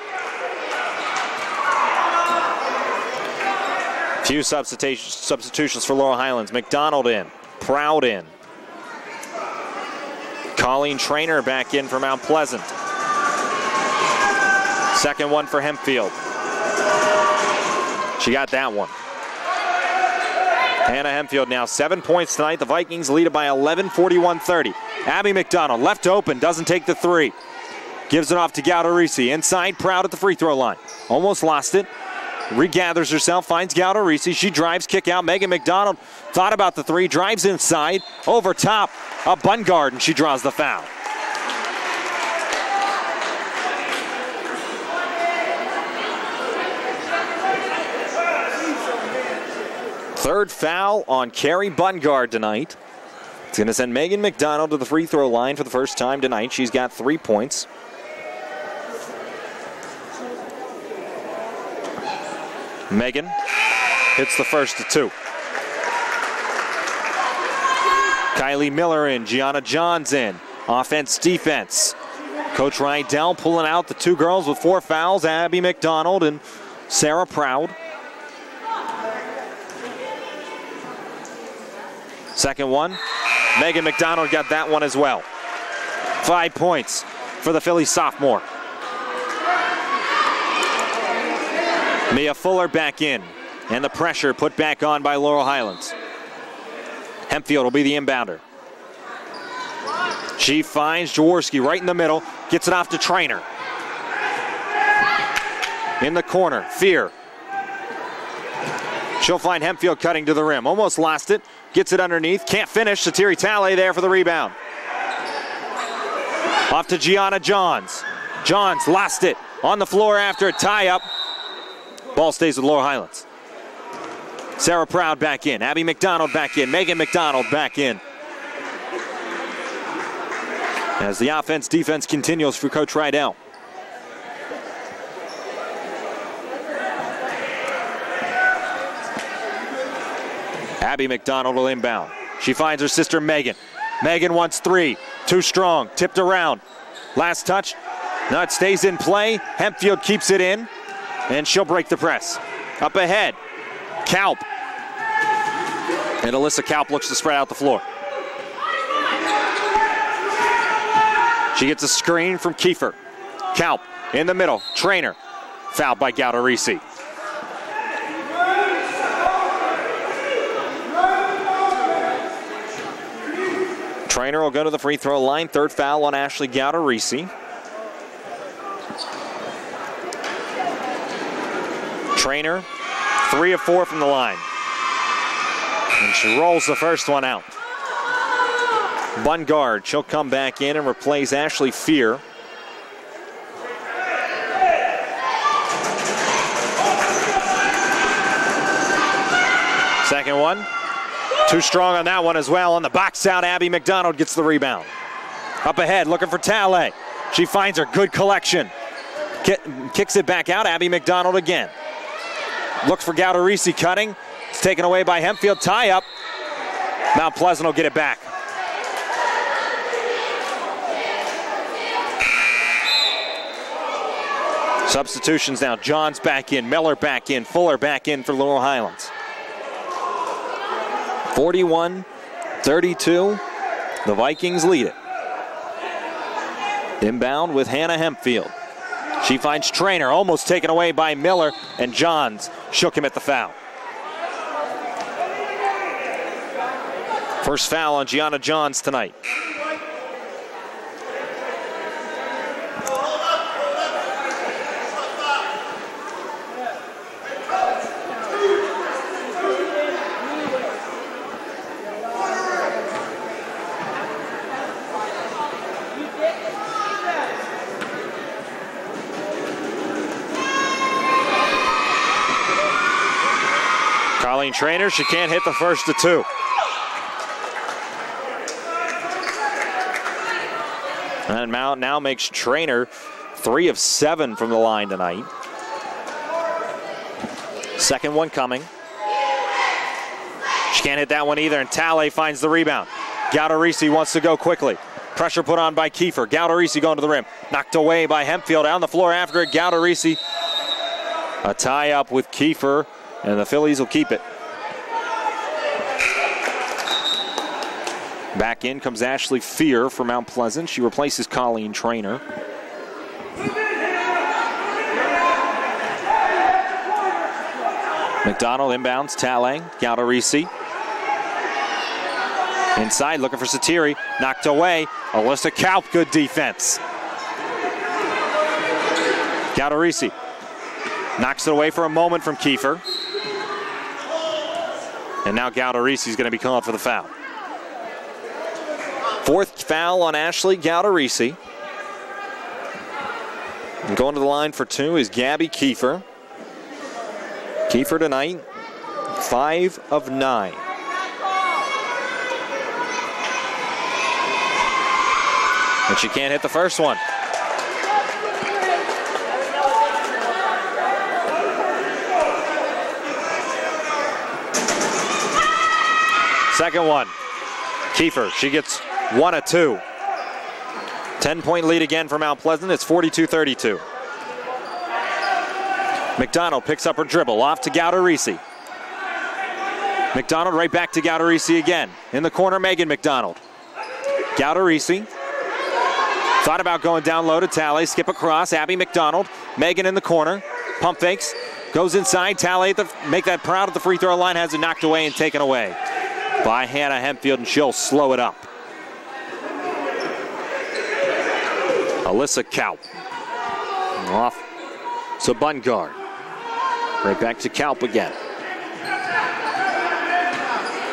Few substitutions for Laurel Highlands. McDonald in, Proud in. Colleen Trainer back in for Mount Pleasant. Second one for Hempfield. She got that one. Hannah Hempfield now seven points tonight. The Vikings lead it by 11, 41-30. Abby McDonald left open, doesn't take the three. Gives it off to Gaudarisi. Inside, Proud at the free throw line. Almost lost it. Regathers herself, finds Gaudarisi. She drives, kick out. Megan McDonald thought about the three, drives inside, over top, a Bungard, and she draws the foul. Third foul on Carrie Bungard tonight. It's going to send Megan McDonald to the free throw line for the first time tonight. She's got three points. Megan hits the first two. Kylie Miller in, Gianna Johns in. Offense, defense. Coach Rydell pulling out the two girls with four fouls, Abby McDonald and Sarah Proud. Second one, Megan McDonald got that one as well. Five points for the Philly sophomore. Mia Fuller back in, and the pressure put back on by Laurel Highlands. Hempfield will be the inbounder. She finds Jaworski right in the middle, gets it off to Trainer. In the corner, Fear. She'll find Hempfield cutting to the rim. Almost lost it, gets it underneath, can't finish. Satiri Talley there for the rebound. Off to Gianna Johns. Johns lost it on the floor after a tie up. Ball stays with Laurel Highlands. Sarah Proud back in. Abby McDonald back in. Megan McDonald back in. As the offense defense continues for Coach Rydell. Abby McDonald will inbound. She finds her sister Megan. Megan wants three. Too strong. Tipped around. Last touch. Now it stays in play. Hempfield keeps it in. And she'll break the press. Up ahead. Kalp. And Alyssa Kalp looks to spread out the floor. She gets a screen from Kiefer. Kalp in the middle. Trainer. Fouled by Gaudarisi. Trainer will go to the free throw line. Third foul on Ashley Gaudarisi. Trainer, three of four from the line. And she rolls the first one out. Bungard, she'll come back in and replace Ashley Fear. Second one. Too strong on that one as well. On the box out, Abby McDonald gets the rebound. Up ahead, looking for Talley. She finds her good collection. Kicks it back out, Abby McDonald again. Looks for Gaudarisi cutting. It's taken away by Hempfield. Tie up. Mount Pleasant will get it back. Substitutions now. Johns back in, Miller back in, Fuller back in for Laurel Highlands. 41 32. The Vikings lead it. Inbound with Hannah Hempfield. She finds Trainer, almost taken away by Miller, and Johns shook him at the foul. First foul on Gianna Johns tonight. Trainer, she can't hit the first to two. And Mount now makes Trainer three of seven from the line tonight. Second one coming. She can't hit that one either, and Talley finds the rebound. Gaudarisi wants to go quickly. Pressure put on by Kiefer. Gaudarisi going to the rim. Knocked away by Hempfield. On the floor after it, Gaudarisi. A tie up with Kiefer, and the Phillies will keep it. Back in comes Ashley Fear for Mount Pleasant. She replaces Colleen Trainer. McDonald inbounds, Talley, Gaudarisi. Inside, looking for Satiri. Knocked away. Alyssa Kalp, good defense. Gaudarisi knocks it away for a moment from Kiefer. And now Gaudarisi is going to be called for the foul. Fourth foul on Ashley Gaudarisi. And going to the line for two is Gabby Kiefer. Kiefer tonight, five of nine. But she can't hit the first one. Second one. Kiefer, she gets one of two. 10 point lead again for Mount Pleasant. It's 42 32. McDonald picks up her dribble off to Gaudarisi. McDonald right back to Gaudarisi again. In the corner, Megan McDonald. Gaudarisi thought about going down low to Talley, skip across. Abby McDonald, Megan in the corner, pump fakes, goes inside. Talley the, make that proud at the free throw line, has it knocked away and taken away by Hannah Hempfield, and she'll slow it up. Alyssa Kalp off. So Bungard. Right back to Kalp again.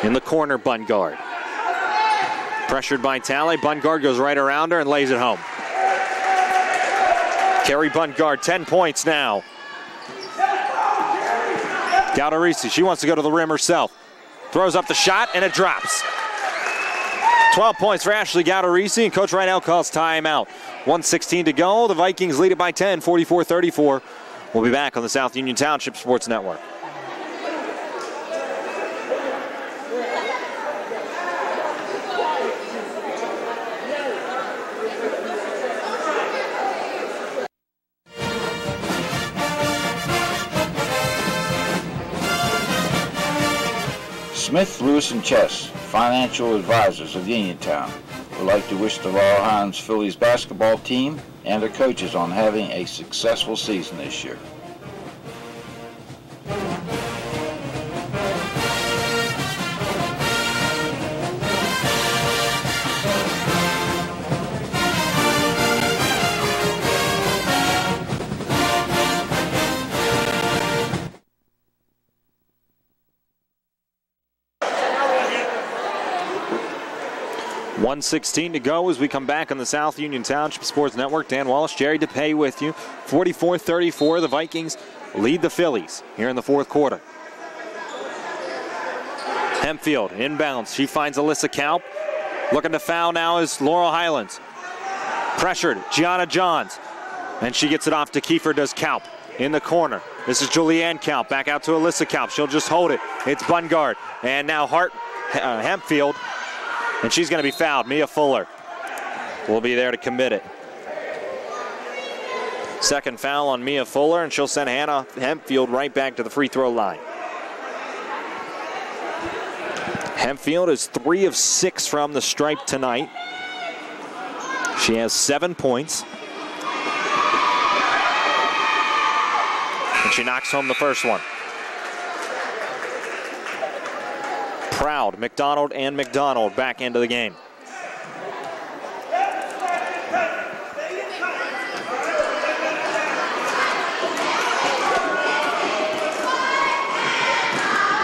In the corner, Bungard. Pressured by Talley. Bungard goes right around her and lays it home. Carrie Bungard, 10 points now. Gaudarisi, she wants to go to the rim herself. Throws up the shot and it drops. 12 points for Ashley Gaudarisi, and Coach Rydell calls timeout. 116 to go. The Vikings lead it by 10, 44 34. We'll be back on the South Union Township Sports Network. Smith, Lewis, and Chess, financial advisors of Uniontown, would like to wish the Laurel Highlands Phillies basketball team and their coaches on having a successful season this year. One sixteen to go as we come back on the South Union Township Sports Network. Dan Wallace, Jerry DePay with you. 44-34, the Vikings lead the Phillies here in the fourth quarter. Hempfield inbounds. She finds Alyssa Kalp. Looking to foul now is Laurel Highlands. Pressured, Gianna Johns. And she gets it off to Kiefer, does Kalp in the corner. This is Julianne Kalp. Back out to Alyssa Kalp. She'll just hold it. It's Bungard. And now Hart uh, Hempfield. And she's going to be fouled. Mia Fuller will be there to commit it. Second foul on Mia Fuller, and she'll send Hannah Hempfield right back to the free throw line. Hempfield is three of six from the stripe tonight. She has seven points. And she knocks home the first one. Proud, McDonald and McDonald back into the game.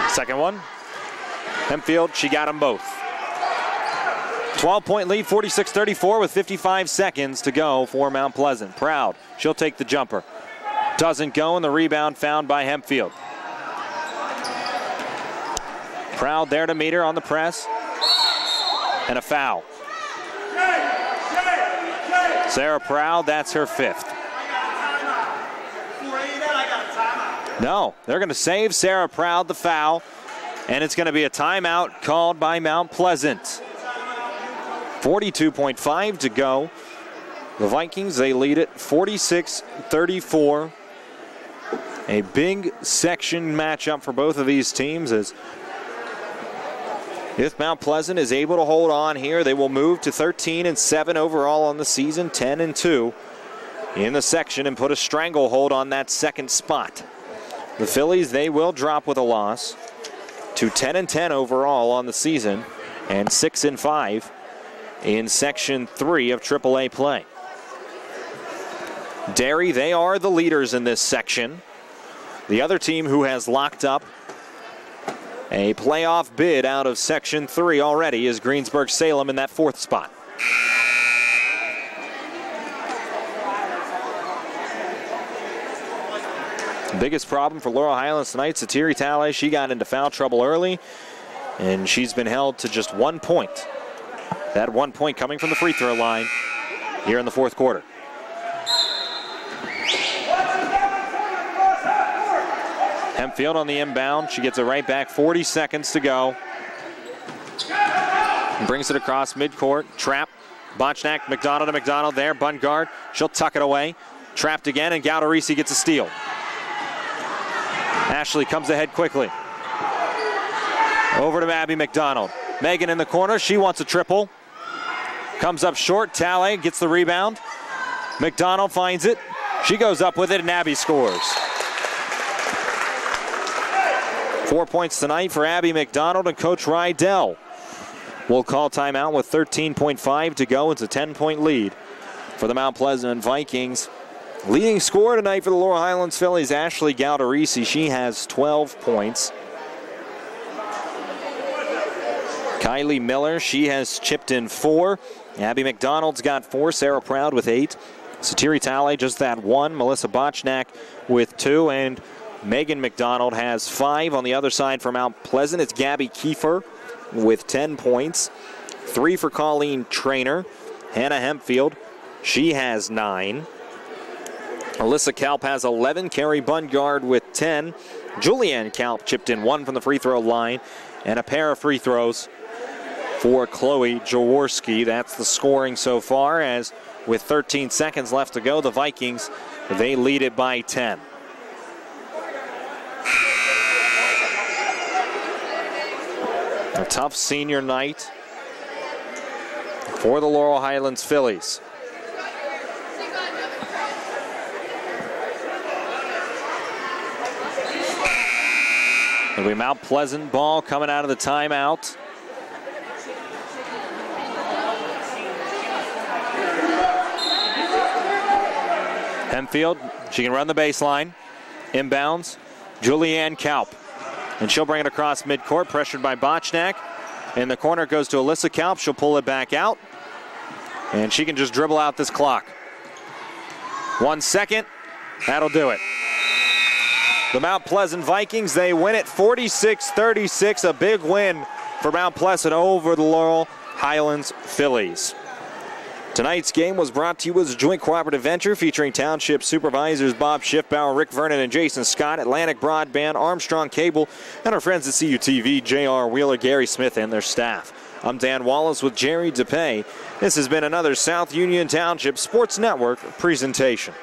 Second one. Hempfield, she got them both. 12 point lead, 46 34 with 55 seconds to go for Mount Pleasant. Proud, she'll take the jumper. Doesn't go, and the rebound found by Hempfield. Proud there to meet her on the press. And a foul. Sarah Proud, that's her fifth. No, they're going to save Sarah Proud the foul, and it's going to be a timeout called by Mount Pleasant. 42.5 to go. The Vikings, they lead it 46 34. A big section matchup for both of these teams as if Mount Pleasant is able to hold on here, they will move to 13 and 7 overall on the season, 10 and 2 in the section, and put a stranglehold on that second spot. The Phillies, they will drop with a loss to 10 and 10 overall on the season, and 6 and 5 in Section 3 of AAA play. Derry, they are the leaders in this section. The other team who has locked up a playoff bid out of Section 3 already is Greensburg Salem in that fourth spot. Biggest problem for Laurel Highlands tonight, Satiri Talley. She got into foul trouble early, and she's been held to just one point. That one point coming from the free throw line here in the fourth quarter. Hempfield on the inbound. She gets it right back. 40 seconds to go. Brings it across midcourt. Trap. Botchnak, McDonald to McDonald there. Bungard. She'll tuck it away. Trapped again, and Gaudarisi gets a steal. Ashley comes ahead quickly. Over to Abby McDonald. Megan in the corner. She wants a triple. Comes up short. Talley gets the rebound. McDonald finds it. She goes up with it, and Abby scores. Four points tonight for Abby McDonald and Coach Rydell. We'll call timeout with 13.5 to go. It's a 10 point lead for the Mount Pleasant Vikings. Leading scorer tonight for the Laurel Highlands Phillies, Ashley Gaudarisi. She has 12 points. Kylie Miller, she has chipped in four. Abby McDonald's got four. Sarah Proud with eight. Satiri Talley just that one. Melissa Botchnak with two. And Megan McDonald has five. On the other side for Mount Pleasant, it's Gabby Kiefer with 10 points. Three for Colleen Trainer. Hannah Hempfield, she has nine. Alyssa Kalp has 11. Carrie Bungard with 10. Julianne Kalp chipped in one from the free throw line. And a pair of free throws for Chloe Jaworski. That's the scoring so far as with 13 seconds left to go, the Vikings, they lead it by 10. A tough senior night for the Laurel Highlands Phillies. It'll be Mount Pleasant ball coming out of the timeout. Hempfield, she can run the baseline. Inbounds, Julianne Kalp. And she'll bring it across midcourt, pressured by Botchnak. In the corner goes to Alyssa Kalp. She'll pull it back out. And she can just dribble out this clock. One second, that'll do it. The Mount Pleasant Vikings, they win it 46-36, a big win for Mount Pleasant over the Laurel Highlands Phillies. Tonight's game was brought to you as a joint cooperative venture featuring township supervisors Bob Schiffbauer, Rick Vernon, and Jason Scott, Atlantic Broadband, Armstrong Cable, and our friends at CUTV, J.R. Wheeler, Gary Smith, and their staff. I'm Dan Wallace with Jerry DePay. This has been another South Union Township Sports Network presentation.